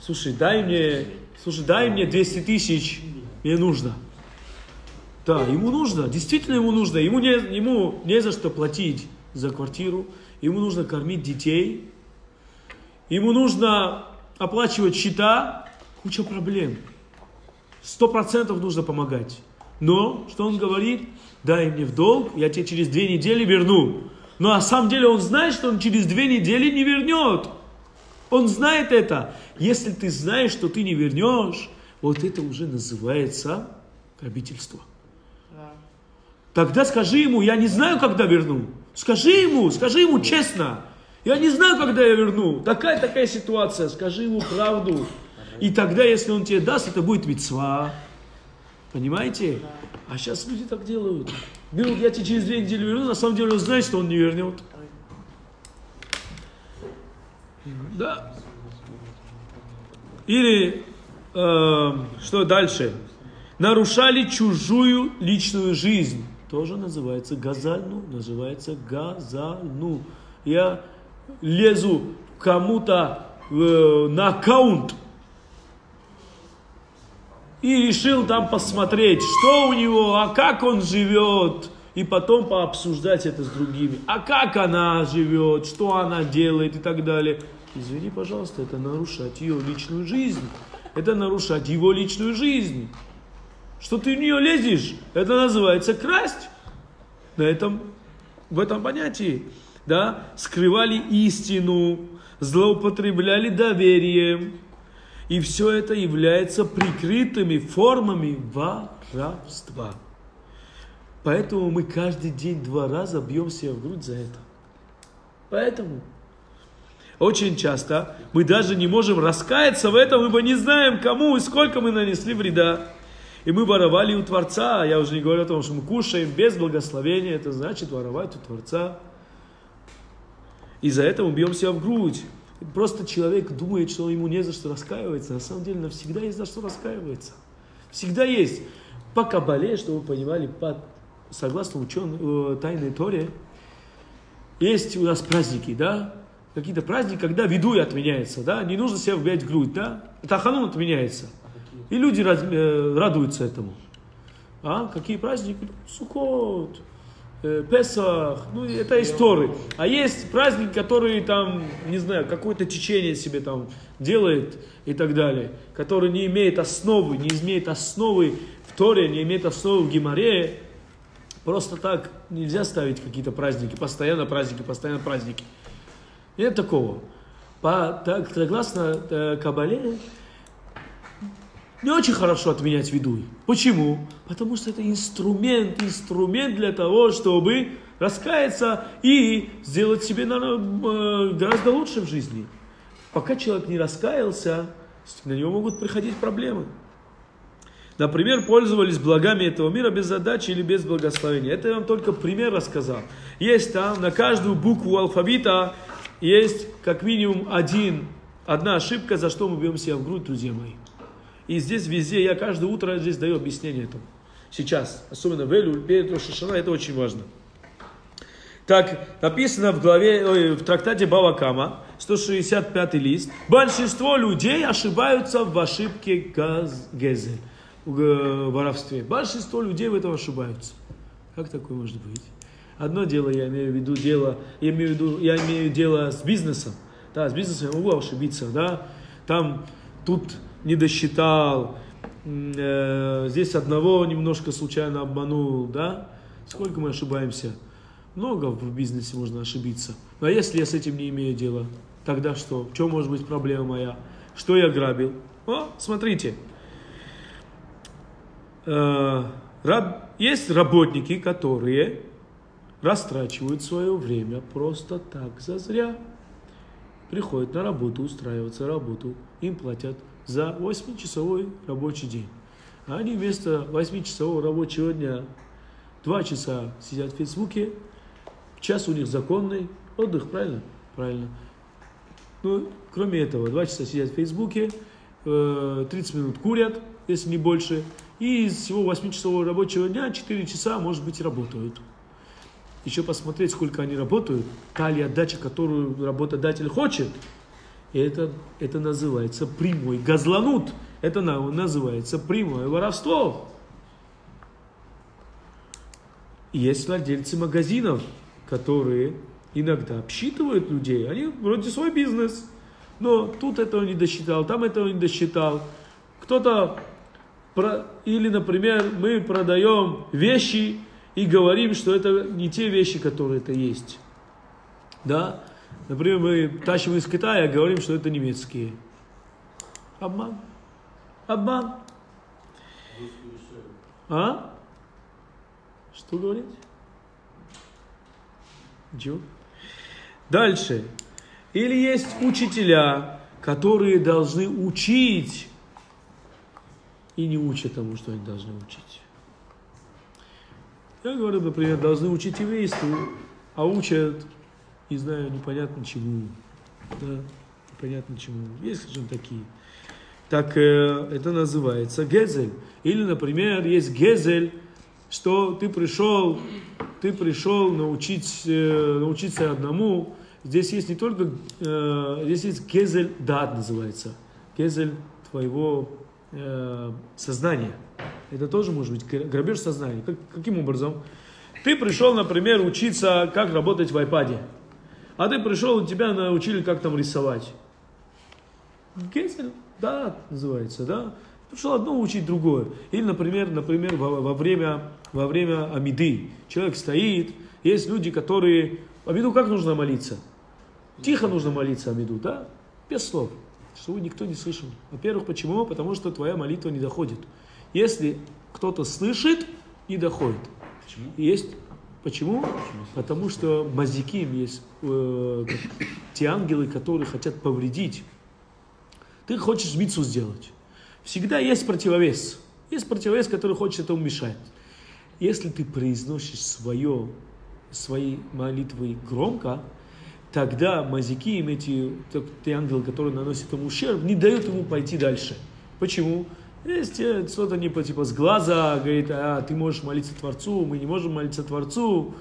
Слушай, дай мне, слушай, дай мне 200 тысяч, мне нужно. Да, ему нужно, действительно ему нужно. Ему не, ему не за что платить за квартиру, ему нужно кормить детей, ему нужно оплачивать счета, куча проблем. Сто процентов нужно помогать. Но, что он говорит? Дай мне в долг, я тебе через две недели верну. Но на самом деле он знает, что он через две недели не вернет. Он знает это. Если ты знаешь, что ты не вернешь, вот это уже называется грабительство. Да. Тогда скажи ему, я не знаю, когда верну. Скажи ему, скажи ему честно. Я не знаю, когда я верну. Такая-такая ситуация. Скажи ему правду. И тогда, если он тебе даст, это будет мецва. Понимаете? А сейчас люди так делают. Берут, я тебе через две недели верну, на самом деле он знает, что он не вернет. Да. Или, э, что дальше? Нарушали чужую личную жизнь. Тоже называется газальну, называется газальну. Я лезу кому-то э, на аккаунт и решил там посмотреть, что у него, а как он живет, и потом пообсуждать это с другими. А как она живет, что она делает и так далее. Извини, пожалуйста, это нарушать ее личную жизнь. Это нарушать его личную жизнь. Что ты в нее лезешь, это называется красть. На этом, в этом понятии. Да? Скрывали истину, злоупотребляли доверием. И все это является прикрытыми формами воровства. Поэтому мы каждый день два раза бьем себя в грудь за это. Поэтому очень часто мы даже не можем раскаяться в этом, ибо не знаем, кому и сколько мы нанесли вреда. И мы воровали у Творца. Я уже не говорю о том, что мы кушаем без благословения. Это значит воровать у Творца. И за это мы бьем себя в грудь. Просто человек думает, что ему не за что раскаиваться. На самом деле, навсегда есть за что раскаиваться. Всегда есть. По Кабале, чтобы вы понимали, по, согласно ученым, э, тайной Торе, есть у нас праздники, да? Какие-то праздники, когда видуй отменяется, да? Не нужно себя вбивать в грудь, да? Таханун отменяется. И люди э, радуются этому. А? Какие праздники? Сукот, Песах, ну это истории. А есть праздник, который там, не знаю, какое-то течение себе там делает и так далее, который не имеет основы, не имеет основы в Торе, не имеет основы в Гимаре. Просто так нельзя ставить какие-то праздники, постоянно праздники, постоянно праздники. Нет такого. По, так, согласно э, Кабале, не очень хорошо отменять видуй. Почему? Потому что это инструмент, инструмент для того, чтобы раскаяться и сделать себе наверное, гораздо лучше в жизни. Пока человек не раскаялся, на него могут приходить проблемы. Например, пользовались благами этого мира без задачи или без благословения. Это я вам только пример рассказал. Есть там на каждую букву алфавита есть как минимум один, одна ошибка, за что мы бьем себя в грудь, друзья мои. И здесь везде, я каждое утро здесь даю объяснение этому. Сейчас, особенно в Элю, перед Рошашана, это очень важно. Так, написано в главе, ой, в трактате Бавакама, 165 лист, большинство людей ошибаются в ошибке газ, гезе, в воровстве. Большинство людей в этом ошибаются. Как такое может быть? Одно дело, я имею в виду дело, я имею в виду, я имею дело с бизнесом. Да, с бизнесом я могу ошибиться, да. Там, тут не досчитал, э, здесь одного немножко случайно обманул, да? Сколько мы ошибаемся? Много в бизнесе можно ошибиться. Но а если я с этим не имею дела, тогда что? В чем может быть проблема моя? Что я грабил? О, смотрите. Э, раб, есть работники, которые растрачивают свое время просто так, зазря. Приходят на работу, устраиваться работу, им платят за 8-часовой рабочий день. А они вместо 8-часового рабочего дня 2 часа сидят в Фейсбуке, час у них законный отдых, правильно? Правильно. Ну, кроме этого, 2 часа сидят в Фейсбуке, 30 э, минут курят, если не больше, и из всего 8-часового рабочего дня 4 часа, может быть, работают. Еще посмотреть, сколько они работают, та ли отдача, которую работодатель хочет – это, это называется прямой газланут. Это называется прямое воровство. Есть владельцы магазинов, которые иногда обсчитывают людей. Они вроде свой бизнес. Но тут этого не досчитал, там этого не досчитал. Кто-то, про... или, например, мы продаем вещи и говорим, что это не те вещи, которые это есть. Да? Например, мы тащим из Китая, говорим, что это немецкие. Обман. Обман. А? Что говорить? Ничего. Дальше. Или есть учителя, которые должны учить и не учат тому, что они должны учить. Я говорю, например, должны учить еврейству, а учат, не знаю, непонятно чему. Да, непонятно чему. Есть, скажем, такие. Так э, это называется гезель. Или, например, есть гезель, что ты пришел, ты пришел научить, э, научиться одному. Здесь есть не только, э, здесь есть гезель дат называется. Гезель твоего э, сознания. Это тоже может быть гра- грабеж сознания. Как- каким образом? Ты пришел, например, учиться, как работать в iPad. А ты пришел, и тебя научили, как там рисовать. Гезель, да, называется, да. Пришел одно учить другое. Или, например, например во, во время, во время Амиды. Человек стоит, есть люди, которые... Амиду как нужно молиться? Тихо нужно молиться Амиду, да? Без слов. Чтобы никто не слышал. Во-первых, почему? Потому что твоя молитва не доходит. Если кто-то слышит, не доходит. Почему? Есть. Почему? Потому что мазиким есть э, те ангелы, которые хотят повредить. Ты хочешь мицу сделать. Всегда есть противовес. Есть противовес, который хочет этому мешать. Если ты произносишь свое, свои молитвы громко, тогда мазики, эти так, те ангелы, которые наносят ему ущерб, не дают ему пойти дальше. Почему? Есть э, что-то не по типа с глаза, говорит, а ты можешь молиться Творцу, мы не можем молиться Творцу.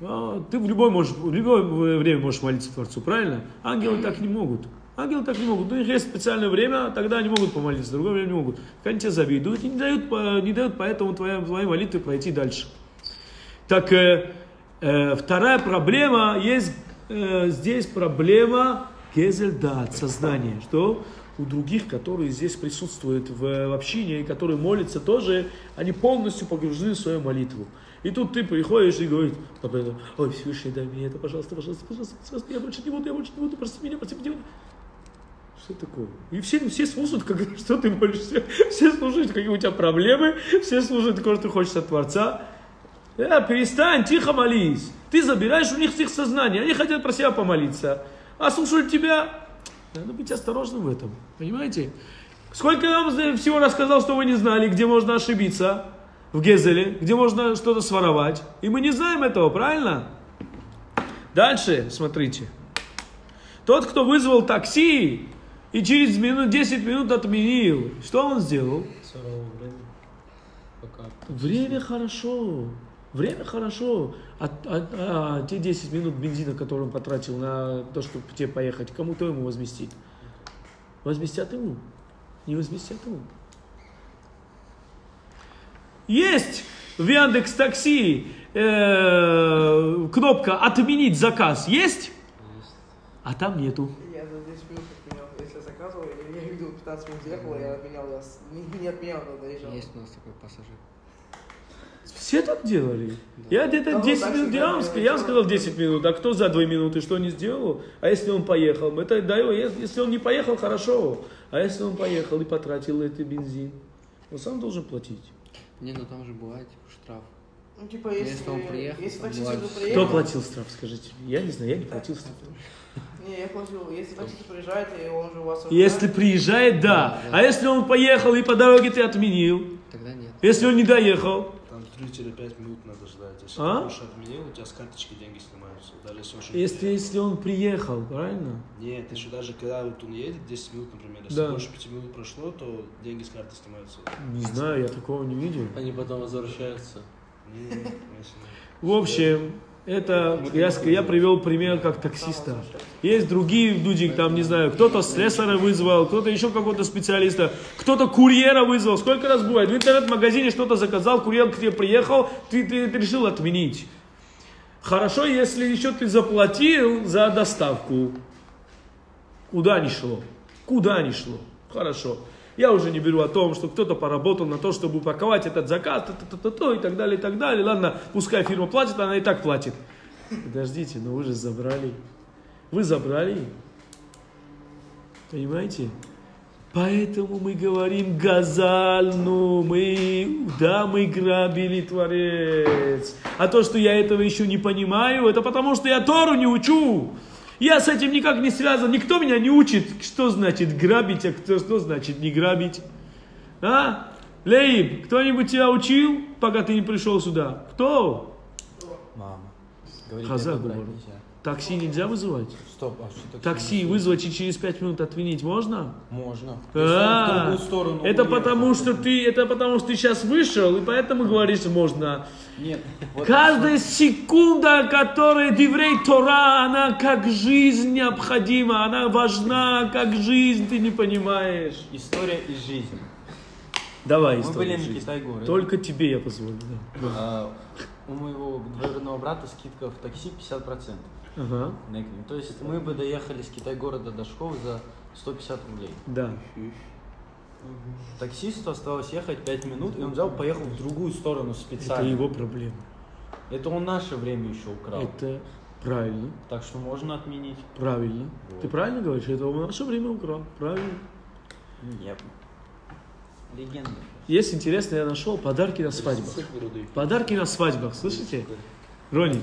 А, ты в любое, можешь, в любое время можешь молиться Творцу, правильно? Ангелы так не могут. Ангелы так не могут. У них есть специальное время, тогда они могут помолиться, в другое время не могут. Они тебя завидуют и не дают, не дают поэтому твоей, твоей молитве пройти дальше. Так, э, э, вторая проблема, есть э, здесь проблема кезельдат, сознание, что у других, которые здесь присутствуют в, в общине и которые молятся тоже, они полностью погружены в свою молитву. И тут ты приходишь и говоришь, «Папа, ой, Всевышний, дай мне это, пожалуйста, пожалуйста, пожалуйста, пожалуйста, я больше не буду, я больше не буду, прости меня, прости меня. Что такое? И все, все слушают, как, что ты молишься, все слушают, какие у тебя проблемы, все слушают, какого ты хочешь от Творца. Э, перестань, тихо молись. Ты забираешь у них их сознание, они хотят про себя помолиться. А слушают тебя. Надо быть осторожным в этом, понимаете? Сколько я вам всего рассказал, что вы не знали, где можно ошибиться в Гезеле, где можно что-то своровать. И мы не знаем этого, правильно? Дальше, смотрите. Тот, кто вызвал такси и через минут, 10 минут отменил, что он сделал? Время хорошо. Время хорошо. А, а- а те 10 минут бензина, которые он потратил на то, чтобы тебе поехать, кому-то ему возместить. Возместят ему. Не возместят ему. Есть в Яндекс Такси э, кнопка «Отменить заказ». Есть? Есть. А там нету. Я за 10 минут отменял, если я заказывал, я, видел 15 минут ехал, я отменял, я не, не отменял, когда доезжал. Есть у нас такой пассажир. Все так делали. Я где-то Да, ну, 10 так минут, я вам, я вам сказал 10 минут, а кто за 2 минуты что не сделал? А если он поехал? Это даю, если он не поехал, хорошо. А если он поехал и потратил этот бензин? Он сам должен платить. Не, ну там же бывает типа, штраф. Ну, типа, Если если, он приехал, если таксист бывает- уже Кто приехал... платил штраф, скажите? Я не знаю, я не платил штраф. Не, я платил. Если таксист приезжает, и он же у вас... Если приезжает, да. А если он поехал и по дороге ты отменил? Тогда нет. Если он не доехал? Там 3-5 минут надо ждать. Если А? ты больше отменил, у тебя с карточки деньги снимаются. Даже если он Если, если он приехал, правильно? Нет, еще даже когда вот он едет, 10 минут, например, если Да. больше 5 минут прошло, то деньги с карты снимаются. Не знаю, я такого не видел. Они потом возвращаются. Нет. В общем, это я, я привел пример как таксиста. Есть другие люди, там, не знаю, кто-то слесаря вызвал, кто-то еще какого-то специалиста, кто-то курьера вызвал. Сколько раз бывает? В интернет-магазине что-то заказал, курьер к тебе приехал, ты, ты- ты решил отменить. Хорошо, если еще ты заплатил за доставку. Куда ни шло? Куда ни шло? Хорошо. Я уже не беру о том, что кто-то поработал на то, чтобы упаковать этот заказ, то-то-то-то, и так далее, и так далее. Ладно, пускай фирма платит, она и так платит. Подождите, но вы же забрали. Вы забрали. Понимаете? Поэтому мы говорим газаль, ну, мы, да, мы грабили Творец. А то, что я этого еще не понимаю, это потому, что я Тору не учу. Я с этим никак не связан. Никто меня не учит, что значит грабить, а кто, что значит не грабить. А? Лейб, кто-нибудь тебя учил, пока ты не пришел сюда? Кто? Мама. Говорит, Хазар нельзя. Такси нельзя вызывать? Стоп, а что такси? Такси вызвать и через пять минут отменить можно? Можно. А, Если он в сторону это уехал. потому что ты, это потому что ты сейчас вышел, и поэтому говоришь можно. Нет. вот Каждая секунда, которая Диврей Тора, она как жизнь необходима, она важна, как жизнь, ты не понимаешь. История из жизни. Давай, Мы были на жизни. Китай-городе. Только тебе я позволю, да. А, у моего двоюродного брата скидка в такси 50%. Ага, на Эквин. То есть мы бы доехали с Китай-города до школы за 150 рублей. да. Таксисту осталось ехать 5 минут, и он взял, поехал в другую сторону Это специально. его проблема. Это он наше время еще украл. Это правильно, Так что можно отменить. правильно. Ты правильно говоришь? Это он наше время украл. Правильно. Нет. Легенда. Есть интересно, я нашел подарки на свадьбах. Подарки на свадьбах, слышите? Рони,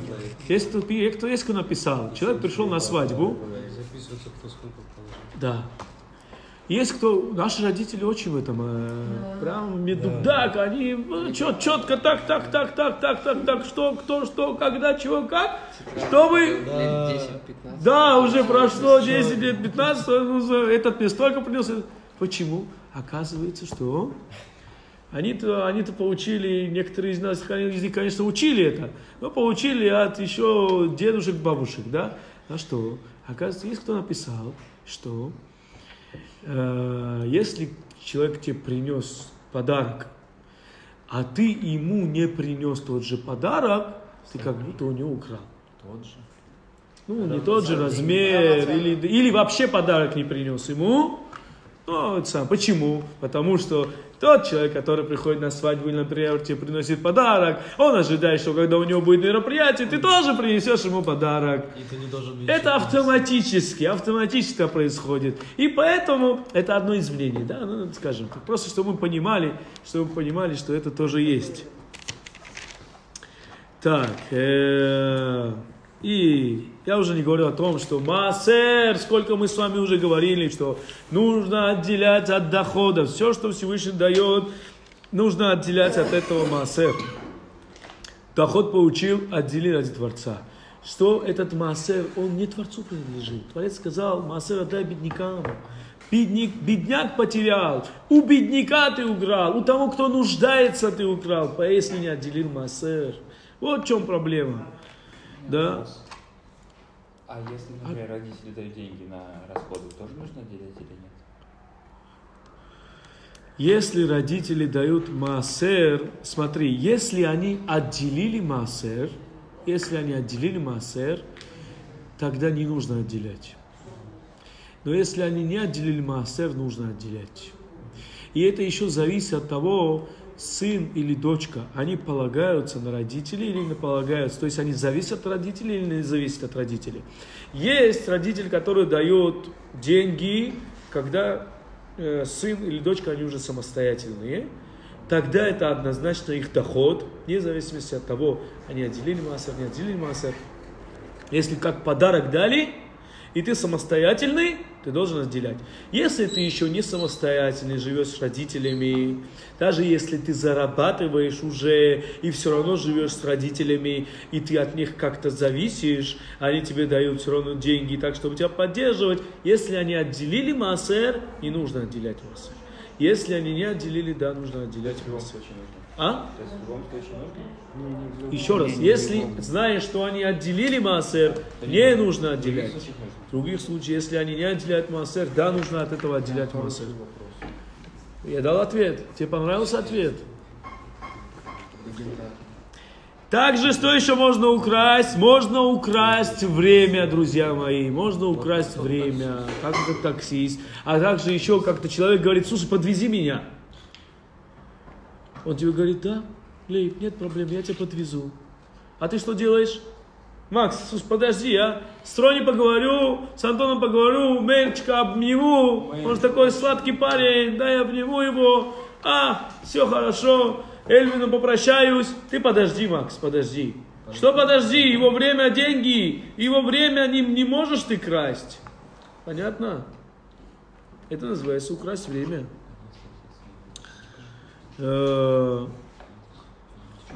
есть кто, есть кто написал? Человек пришел на свадьбу, Записывается кто сколько положил. да. Есть кто, наши родители очень в этом, э, прям медудак, они ну, чет, четко так, так, так, так, так, так, так, что, кто, что, когда, чего, как, чтобы, Лет 10-15. да, уже прошло 10 лет, 15, ну, за- этот мне столько принес. Почему? Оказывается, что они-то, они-то получили, некоторые из нас, из них, конечно, учили это, но получили от еще дедушек, бабушек, да? А что? Оказывается, есть кто написал, что э, если человек тебе принес подарок, а ты ему не принес тот же подарок, ты как будто у него украл. Тот же. Ну, не тот же размер, или, или вообще подарок не принес ему. Ну, это сам. Почему? Потому что тот человек, который приходит на свадьбу, или, например, тебе приносит подарок, он ожидает, что когда у него будет мероприятие, ты тоже принесешь ему подарок. Это автоматически, автоматически происходит. И поэтому это одно из мнений, да, ну, скажем, просто чтобы мы понимали, чтобы мы понимали, что это тоже есть. Так, э, и я уже не говорю о том, что Маасер, сколько мы с вами уже говорили, что нужно отделять от дохода. Все, что Всевышний дает, нужно отделять от этого Маасер. Доход получил, отдели ради Творца. Что этот Маасер, он не Творцу принадлежит. Творец сказал, Маасер отдай беднякам. Бедняк, бедняк потерял, у бедняка ты украл, у того, кто нуждается, ты украл, если не отделил Маасер. Вот в чем проблема. Да? А если, например, родители дают деньги на расходы, тоже нужно отделять или нет? Если родители дают маасер, смотри, если они отделили маасер, если они отделили маасер, тогда не нужно отделять. Но если они не отделили маасер, нужно отделять. И это еще зависит от того, сын или дочка, они полагаются на родителей или не полагаются. То есть они зависят от родителей или не зависят от родителей. Есть родитель, который дает деньги, когда э, сын или дочка, они уже самостоятельные. Тогда это однозначно их доход, вне зависимости от того, они отделили массер, не отделили массер. Если как подарок дали, и ты самостоятельный, ты должен отделять. Если ты еще не самостоятельный, живешь с родителями, даже если ты зарабатываешь уже и все равно живешь с родителями, и ты от них как-то зависишь, они тебе дают все равно деньги, так чтобы тебя поддерживать, если они отделили массер, не нужно отделять массер. Если они не отделили, да, нужно отделять массер. А? Еще раз, если знаешь, что они отделили массер, не нужно отделять. В других случаях, если они не отделяют массер, да, нужно от этого отделять массер. Я дал ответ. Тебе понравился ответ? Также, что еще можно украсть? Можно украсть время, друзья мои. Можно украсть время, как это таксист. А также еще как-то человек говорит, слушай, подвези меня. Он тебе говорит, да, Лейб, нет проблем, я тебя подвезу. А ты что делаешь? Макс, слушай, подожди, а? С Рони поговорю, с Антоном поговорю, Мельчика обниму. Он же такой сладкий парень, да, я обниму его. А, все хорошо, Эльвину попрощаюсь. Ты подожди, Макс, подожди. Что подожди, его время деньги, его время не, не можешь ты красть. Понятно? Это называется украсть время. Э,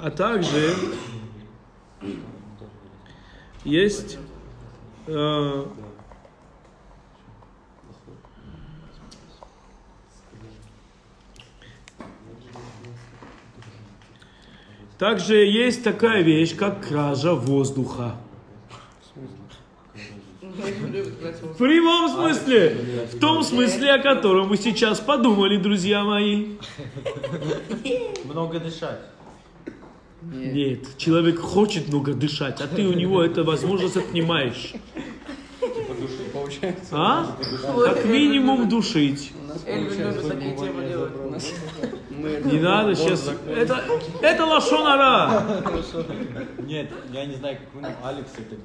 А также есть э, также есть такая вещь, как кража воздуха. В прямом смысле. В том смысле, о котором вы сейчас подумали, друзья мои. Много дышать. Нет, человек хочет много дышать, а ты у него эту возможность отнимаешь. Получается, А? Как минимум душить. у нас Эльвин получается, любит такие темы делать. у нас- мы Не надо сейчас. Это, это лошонара. Нет, я не знаю, как вы, Алекс это...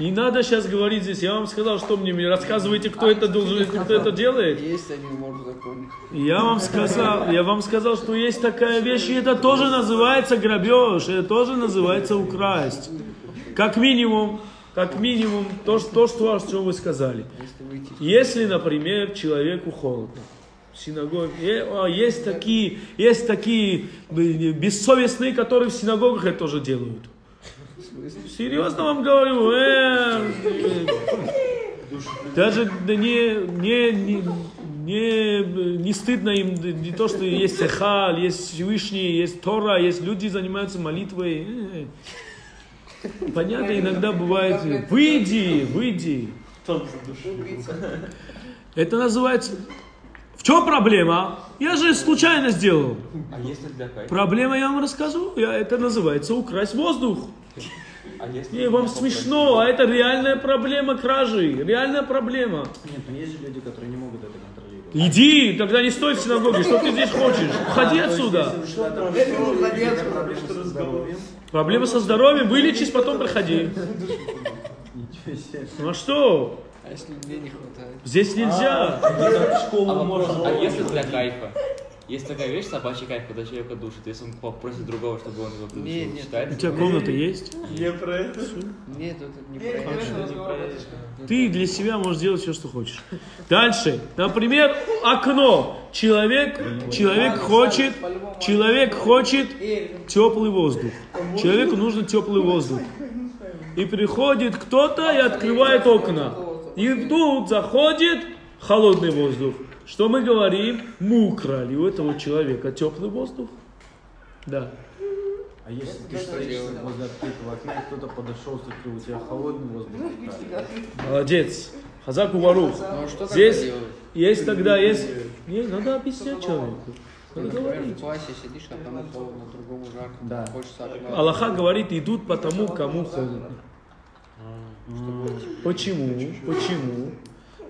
Не надо сейчас говорить здесь. Я вам сказал, что мне, мне рассказываете, кто это должен, кто это делает. Есть один мор закон. Я вам сказал, я вам сказал, что есть такая вещь, и это тоже называется грабеж, это тоже называется украсть. Как минимум, как минимум, то, что, то, что, о чем вы сказали. Если например, человеку холодно, в синагоге, э, а, есть такие, есть такие бессовестные, которые в синагогах это тоже делают. Серьезно вам говорю, э, даже да не, не, не, не, не стыдно им не то, что есть Эхал, есть Всевышний, есть Тора, есть люди занимаются молитвой. Э. Понятно, иногда бывает, выйди, выйди. Это называется... В чем проблема? Я же случайно сделал. А если для? Проблема я вам расскажу. Я, это называется украсть воздух. А если Не, вам смешно, а это реальная проблема кражи. Реальная проблема. Нет, ну есть же люди, которые не могут это контролировать. Иди, тогда не стой в синагоге. Что ты здесь хочешь? Уходи отсюда. Проблема со здоровьем, вылечись, потом приходи. Ничего себе. Ну а что? А если людей не хватает? Здесь нельзя. А, вопрос, а если для кайфа? Есть такая вещь, собачий кайф, когда человека душит. Если он попросит другого, чтобы он его Не, придушил, нет. У считается? тебя комната есть? Не про это. Нет, это не про это. Ты для себя можешь делать все, что хочешь. Дальше. Например, окно. Человек, человек хочет, человек хочет теплый воздух. Человеку нужен теплый воздух. И приходит кто-то и открывает окна. И тут заходит холодный воздух. Что мы говорим? Мы украли у этого человека теплый воздух. Да. А если ты стоишь возле открытого окна, и кто-то подошел, закрыл, у тебя холодный воздух. Молодец. Хазаку Варух. Ну а Здесь делать? есть тогда есть. Не, надо объяснять человеку. Например, говорить. в классе сидишь, а там холодно, другому жарко. Да. Хочется окно. Аллаха говорит, идут по тому, кому холодно. Почему? Почему?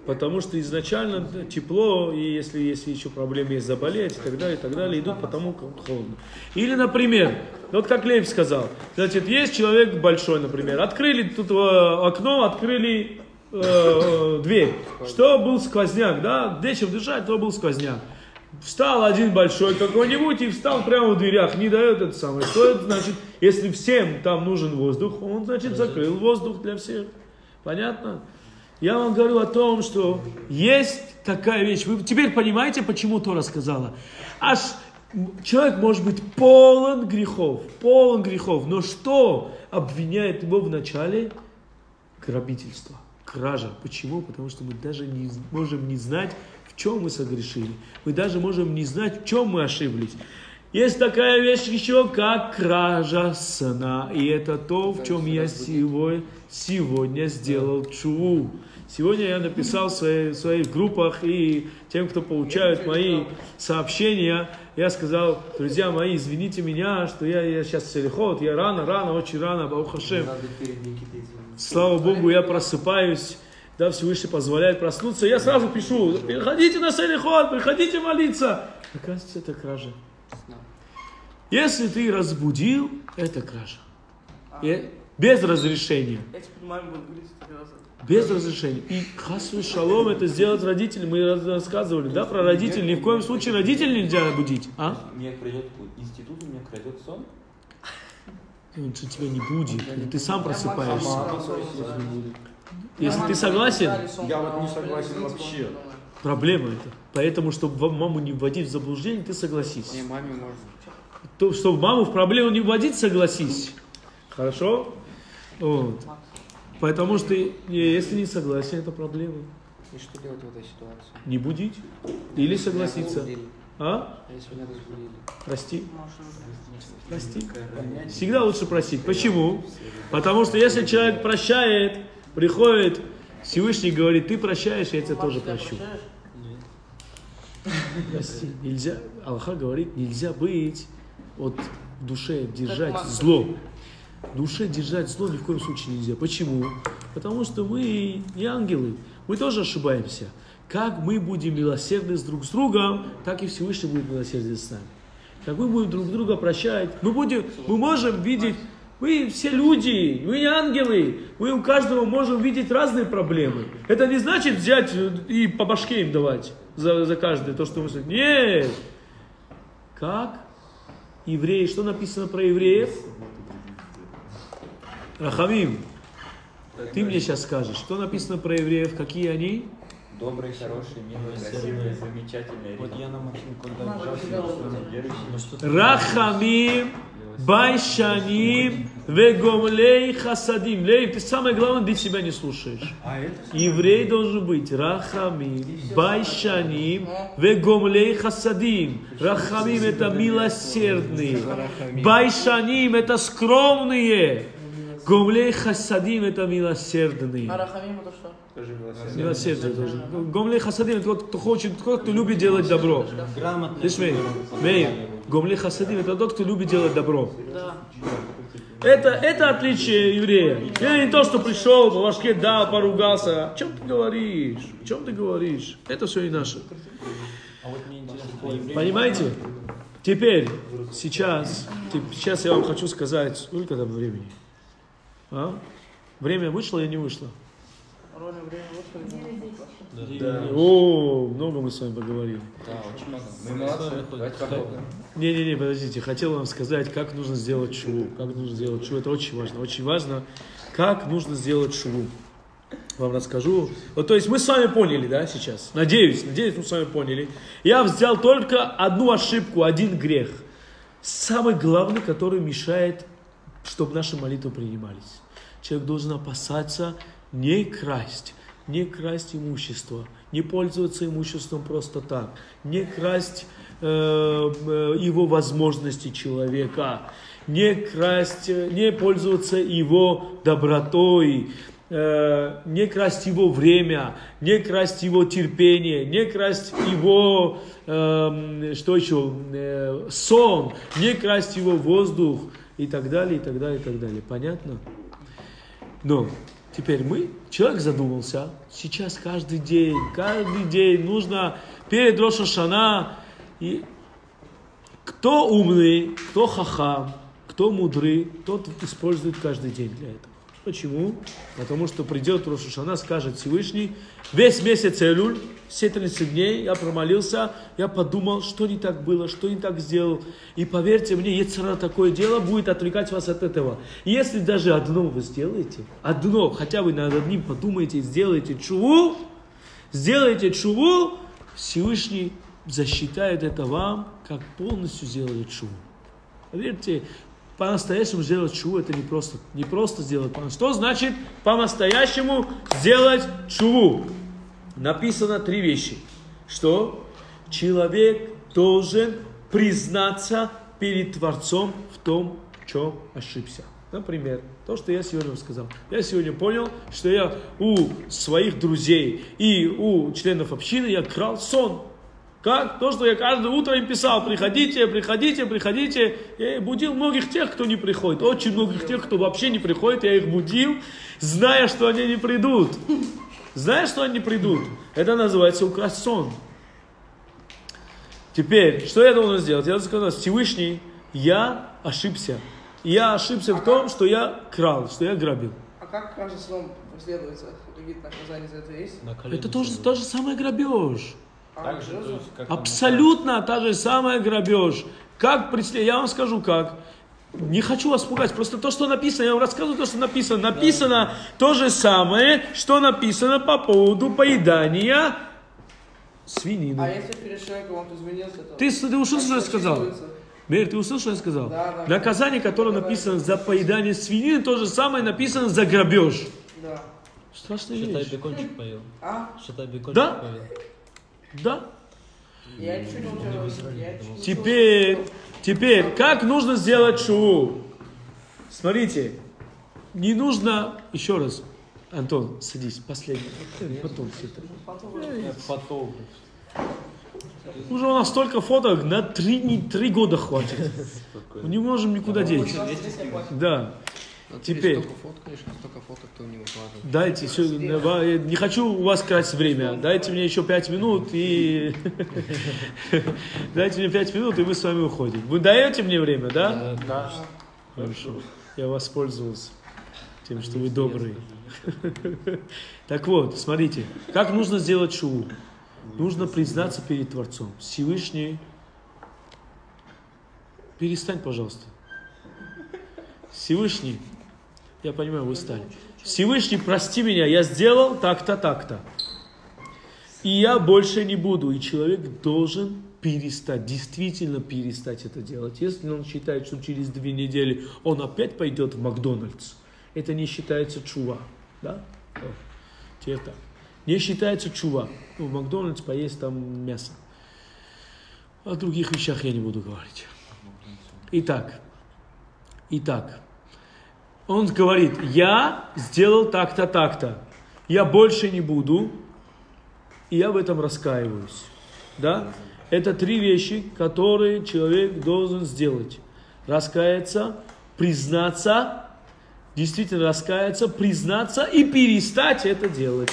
Потому что изначально тепло, и если, если еще проблемы есть заболеть и так далее, и так далее, идут потому, кому холодно. Или, например, вот как Лев сказал, значит, есть человек большой, например, открыли тут э, окно, открыли э, э, дверь. Что был сквозняк, да? Нечем дышать, то был сквозняк. Встал один большой какой-нибудь и встал прямо в дверях, не дает это самое. Что это значит? Если всем там нужен воздух, он, значит, закрыл воздух для всех. Понятно? Я вам говорю о том, что есть такая вещь. Вы теперь понимаете, почему Тора сказала? Аж человек может быть полон грехов, полон грехов, но что обвиняет его в начале? Грабительство, кража. Почему? Потому что мы даже не можем не знать, в чем мы согрешили. Мы даже можем не знать, в чем мы ошиблись. Есть такая вещь еще, как кража сна. И это то, в чем я сегодня, сегодня сделал чуву. Сегодня я написал в своей- в своих группах и тем, кто получают мои сообщения, я сказал, друзья мои, извините меня, что я, я сейчас селихот, я рано, рано, очень рано, Баухашем. Слава Богу, я просыпаюсь, да, Всевышний позволяет проснуться. Я сразу пишу, приходите на Селихот, приходите молиться. Оказывается, это кража. Если ты разбудил, это кража. И без разрешения. Я теперь маме буду говорить. Без разрешения. И хасу шалом это сделать родители. Мы рассказывали, да, про родителей. Ни в коем случае родителей нельзя будить. А? Мне придет институт, у меня крадет сон. Он же тебя не будет. Ты сам просыпаешься. Если ты согласен, Я вот не согласен вообще. проблема это. Поэтому, чтобы маму не вводить в заблуждение, ты согласись. Не, маме можно. То, чтобы маму в проблему не вводить, согласись. Хорошо? Вот. Потому что если не согласен, это проблема. И что делать в этой ситуации? Не будить или согласиться. А? А если меня разбудили? Прости. Прости. Всегда лучше просить. Почему? Потому что если человек прощает, приходит, Всевышний говорит, ты прощаешь, я тебя тоже прощу. Прости. Нельзя, Аллаха говорит, нельзя быть вот в душе держать зло. Душе держать зло ни в коем случае нельзя. Почему? Потому что мы не ангелы. Мы тоже ошибаемся. Как мы будем милосердны с друг с другом, так и Всевышний будет милосерден с нами. Как мы будем друг друга прощать, мы, будем, мы можем видеть, мы все люди, мы не ангелы, мы у каждого можем видеть разные проблемы. Это не значит взять и по башке им давать за, за каждое то, что мы. Нет! Как евреи, что написано про евреев? Рахамим, ты мне сейчас скажешь, что написано про евреев, какие они? Добрые, хорошие, милые, красивые, замечательные. Вот я на Максим, когда что-то- Рахамим, Байшаним, Вегомлей Хасадим. Лев, ты самое главное, ты себя не слушаешь. А Еврей должен быть Рахамим, Байшаним, Вегомлей Хасадим. Рахамим это милосердные. Байшаним это скромные. Гомлей Хасадим это милосердные. А Рахамим это что? Тоже милосердие. Милосердие тоже. Гомлей Хасадим это тот, кто хочет, тот, кто любит делать добро. грамотно. Слышь, Мейр, Мейр, Гомлей Хасадим это тот, кто любит делать добро. Да. Это, это отличие еврея. Я не то, что пришел, по башке дал, поругался. О чем ты говоришь? О чем ты говоришь? Это все не наше. Понимаете? Теперь, сейчас, сейчас я вам хочу сказать, сколько там времени? А? Время вышло или не вышло? Время вот О, много мы с вами поговорили. Да, очень много. Мы молодцы. Не-не-не, подождите, хотел вам сказать, как нужно сделать шву. Как нужно сделать шву, это очень важно. Очень важно, как нужно сделать шву. Вам расскажу. Вот, то есть мы с вами поняли, да, сейчас? Надеюсь, надеюсь, мы с вами поняли. Я взял только одну ошибку, один грех. Самый главный, который мешает, чтобы наши молитвы принимались. Человек должен опасаться не красть, не красть имущество, не пользоваться имуществом просто так, не красть э, э, его возможности человека, не красть, э, не пользоваться его добротой, э, не красть его время, не красть его терпение, не красть его, эм, что еще, э, сон, не красть его воздух и так далее, и так далее, и так далее. Понятно? Но теперь мы, человек задумался, сейчас каждый день, каждый день нужно перед Роша Шана, и кто умный, кто хахам, кто мудрый, тот использует каждый день для этого. Почему? Потому что придет Рош Шана, скажет Всевышний, весь месяц Элюль, все 30 дней я промолился, я подумал, что не так было, что не так сделал. И поверьте мне, если такое дело будет отвлекать вас от этого. Если даже одно вы сделаете, одно, хотя вы над одним подумаете, сделаете чуву, сделаете чуву, Всевышний засчитает это вам, как полностью сделали чуву. Поверьте, по-настоящему сделать чуву это не просто, не просто сделать. по- Что значит по-настоящему сделать чуву? Написано три вещи. Что? Человек должен признаться перед Творцом в том, в чем ошибся. Например, то, что я сегодня сказал. Я сегодня понял, что я у своих друзей и у членов общины я крал сон. Как? То, что я каждое утро им писал, приходите, приходите, приходите. Я и будил многих тех, кто не приходит. Очень многих тех, кто вообще не приходит, я их будил, зная, что они не придут. Зная, что они не придут. Это называется украсть сон. Теперь, что я должен сделать? Я должен сказать, Всевышний, я ошибся. Я ошибся в том, что я крал, что я грабил. А как каждый сон преследуется? Какие-то наказания за это есть? Это тоже сидел. то же самое грабеж. А, Так же, то серьезно? есть, как там Абсолютно та же самая грабеж. Как преслед... Я вам скажу как. Не хочу вас пугать, просто то, что написано, я вам рассказываю то, что написано. Написано то же самое, что написано по поводу поедания свинины. А если перед человеком он извинился, то... Ты, ты услышал, что я сказал? Мэр, ты услышал, что я сказал? Да, да. Наказание, которое написано за поедание свинины, то же самое написано за грабеж. Да. Страшная Считай, вещь. бекончик поел. А? Считай, бекончик Да? поел. Да. Я Теперь, теперь, как нужно сделать шоу? Смотрите, не нужно, еще раз, Антон, садись, последний, потом все это. Я фотограф. Уже у нас столько фоток, на три, не- три года хватит. Мы не можем никуда деть. Да. Ты Теперь. столько фоткаешь, столько фоток кто не выкладывает. Дайте, я не хочу у вас красть время. Дайте мне еще пять минут и... Дайте мне пять минут, и мы с вами уходим. Вы даете мне время, да? Да. Хорошо. Я воспользовался тем, что вы добрые. Так вот, смотрите, как нужно сделать шоу? Нужно признаться перед Творцом. Всевышний, перестань, пожалуйста. Всевышний, я понимаю, вы стали. Всевышний, прости меня, я сделал так-то, так-то. И я больше не буду. И человек должен перестать, действительно перестать это делать. Если он считает, что через две недели он опять пойдет в Макдональдс, это не считается чува. Да? О, теперь. Не считается чува. Ну, в Макдональдс поесть там мясо. О других вещах я не буду говорить. Итак, итак, он говорит, я сделал так-то, так-то. Я больше не буду, и я в этом раскаиваюсь. Да? Это три вещи, которые человек должен сделать. Раскаяться, признаться, действительно раскаяться, признаться и перестать это делать.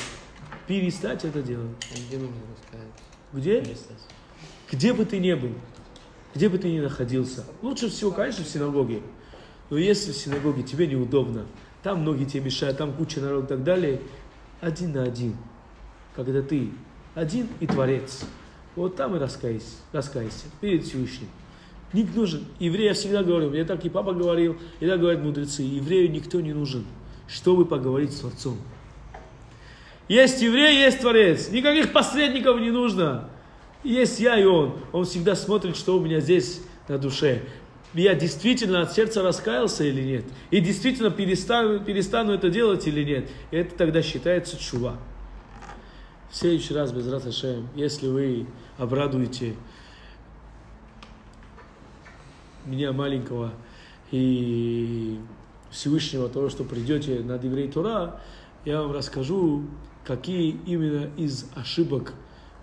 Перестать это делать. А где нужно рассказать? Где? Где бы ты ни был, где бы ты ни находился. Лучше всего, конечно, в синагоге. Но если в синагоге тебе неудобно, там ноги тебе мешают, там куча народа и так далее, один на один. Когда ты один и Творец. Вот там и раскайся, раскайся перед Всевышним. Не нужен. Еврею я всегда говорю, мне так и папа говорил, и так говорят мудрецы, еврею никто не нужен, чтобы поговорить с Творцом. Есть еврей, есть Творец. Никаких посредников не нужно. Есть я и он. Он всегда смотрит, что у меня здесь на душе. Я действительно от сердца раскаялся или нет? И действительно перестану, перестану это делать или нет? Это тогда считается чува. В следующий раз, без Раташем, если вы обрадуете меня маленького и Всевышнего того, что придете на Еврей Тура, я вам расскажу, какие именно из ошибок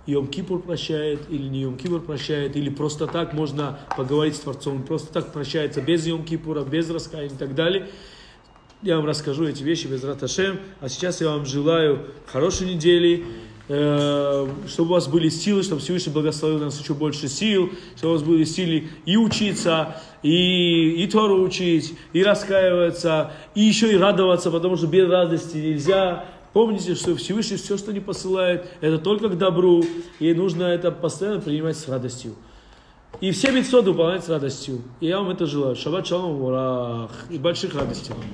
Йом Кипур прощает или не Йом Кипур прощает, или просто так можно поговорить с Творцом, просто так прощается без Йом Кипура, без раскаяния и так далее. Я вам расскажу эти вещи без Раташем. А сейчас я вам желаю хорошей недели, э, чтобы у вас были силы, чтобы Всевышний благословил нас еще больше сил, чтобы у вас были силы и учиться, и, и Тору учить, и раскаиваться, и еще и радоваться, потому что без радости нельзя. Помните, что Всевышний все, что не посылает, это только к добру, и нужно это постоянно принимать с радостью. И все митцвот выполнять с радостью. И я вам это желаю. Шаббат шалом, урах, и больших радостей вам.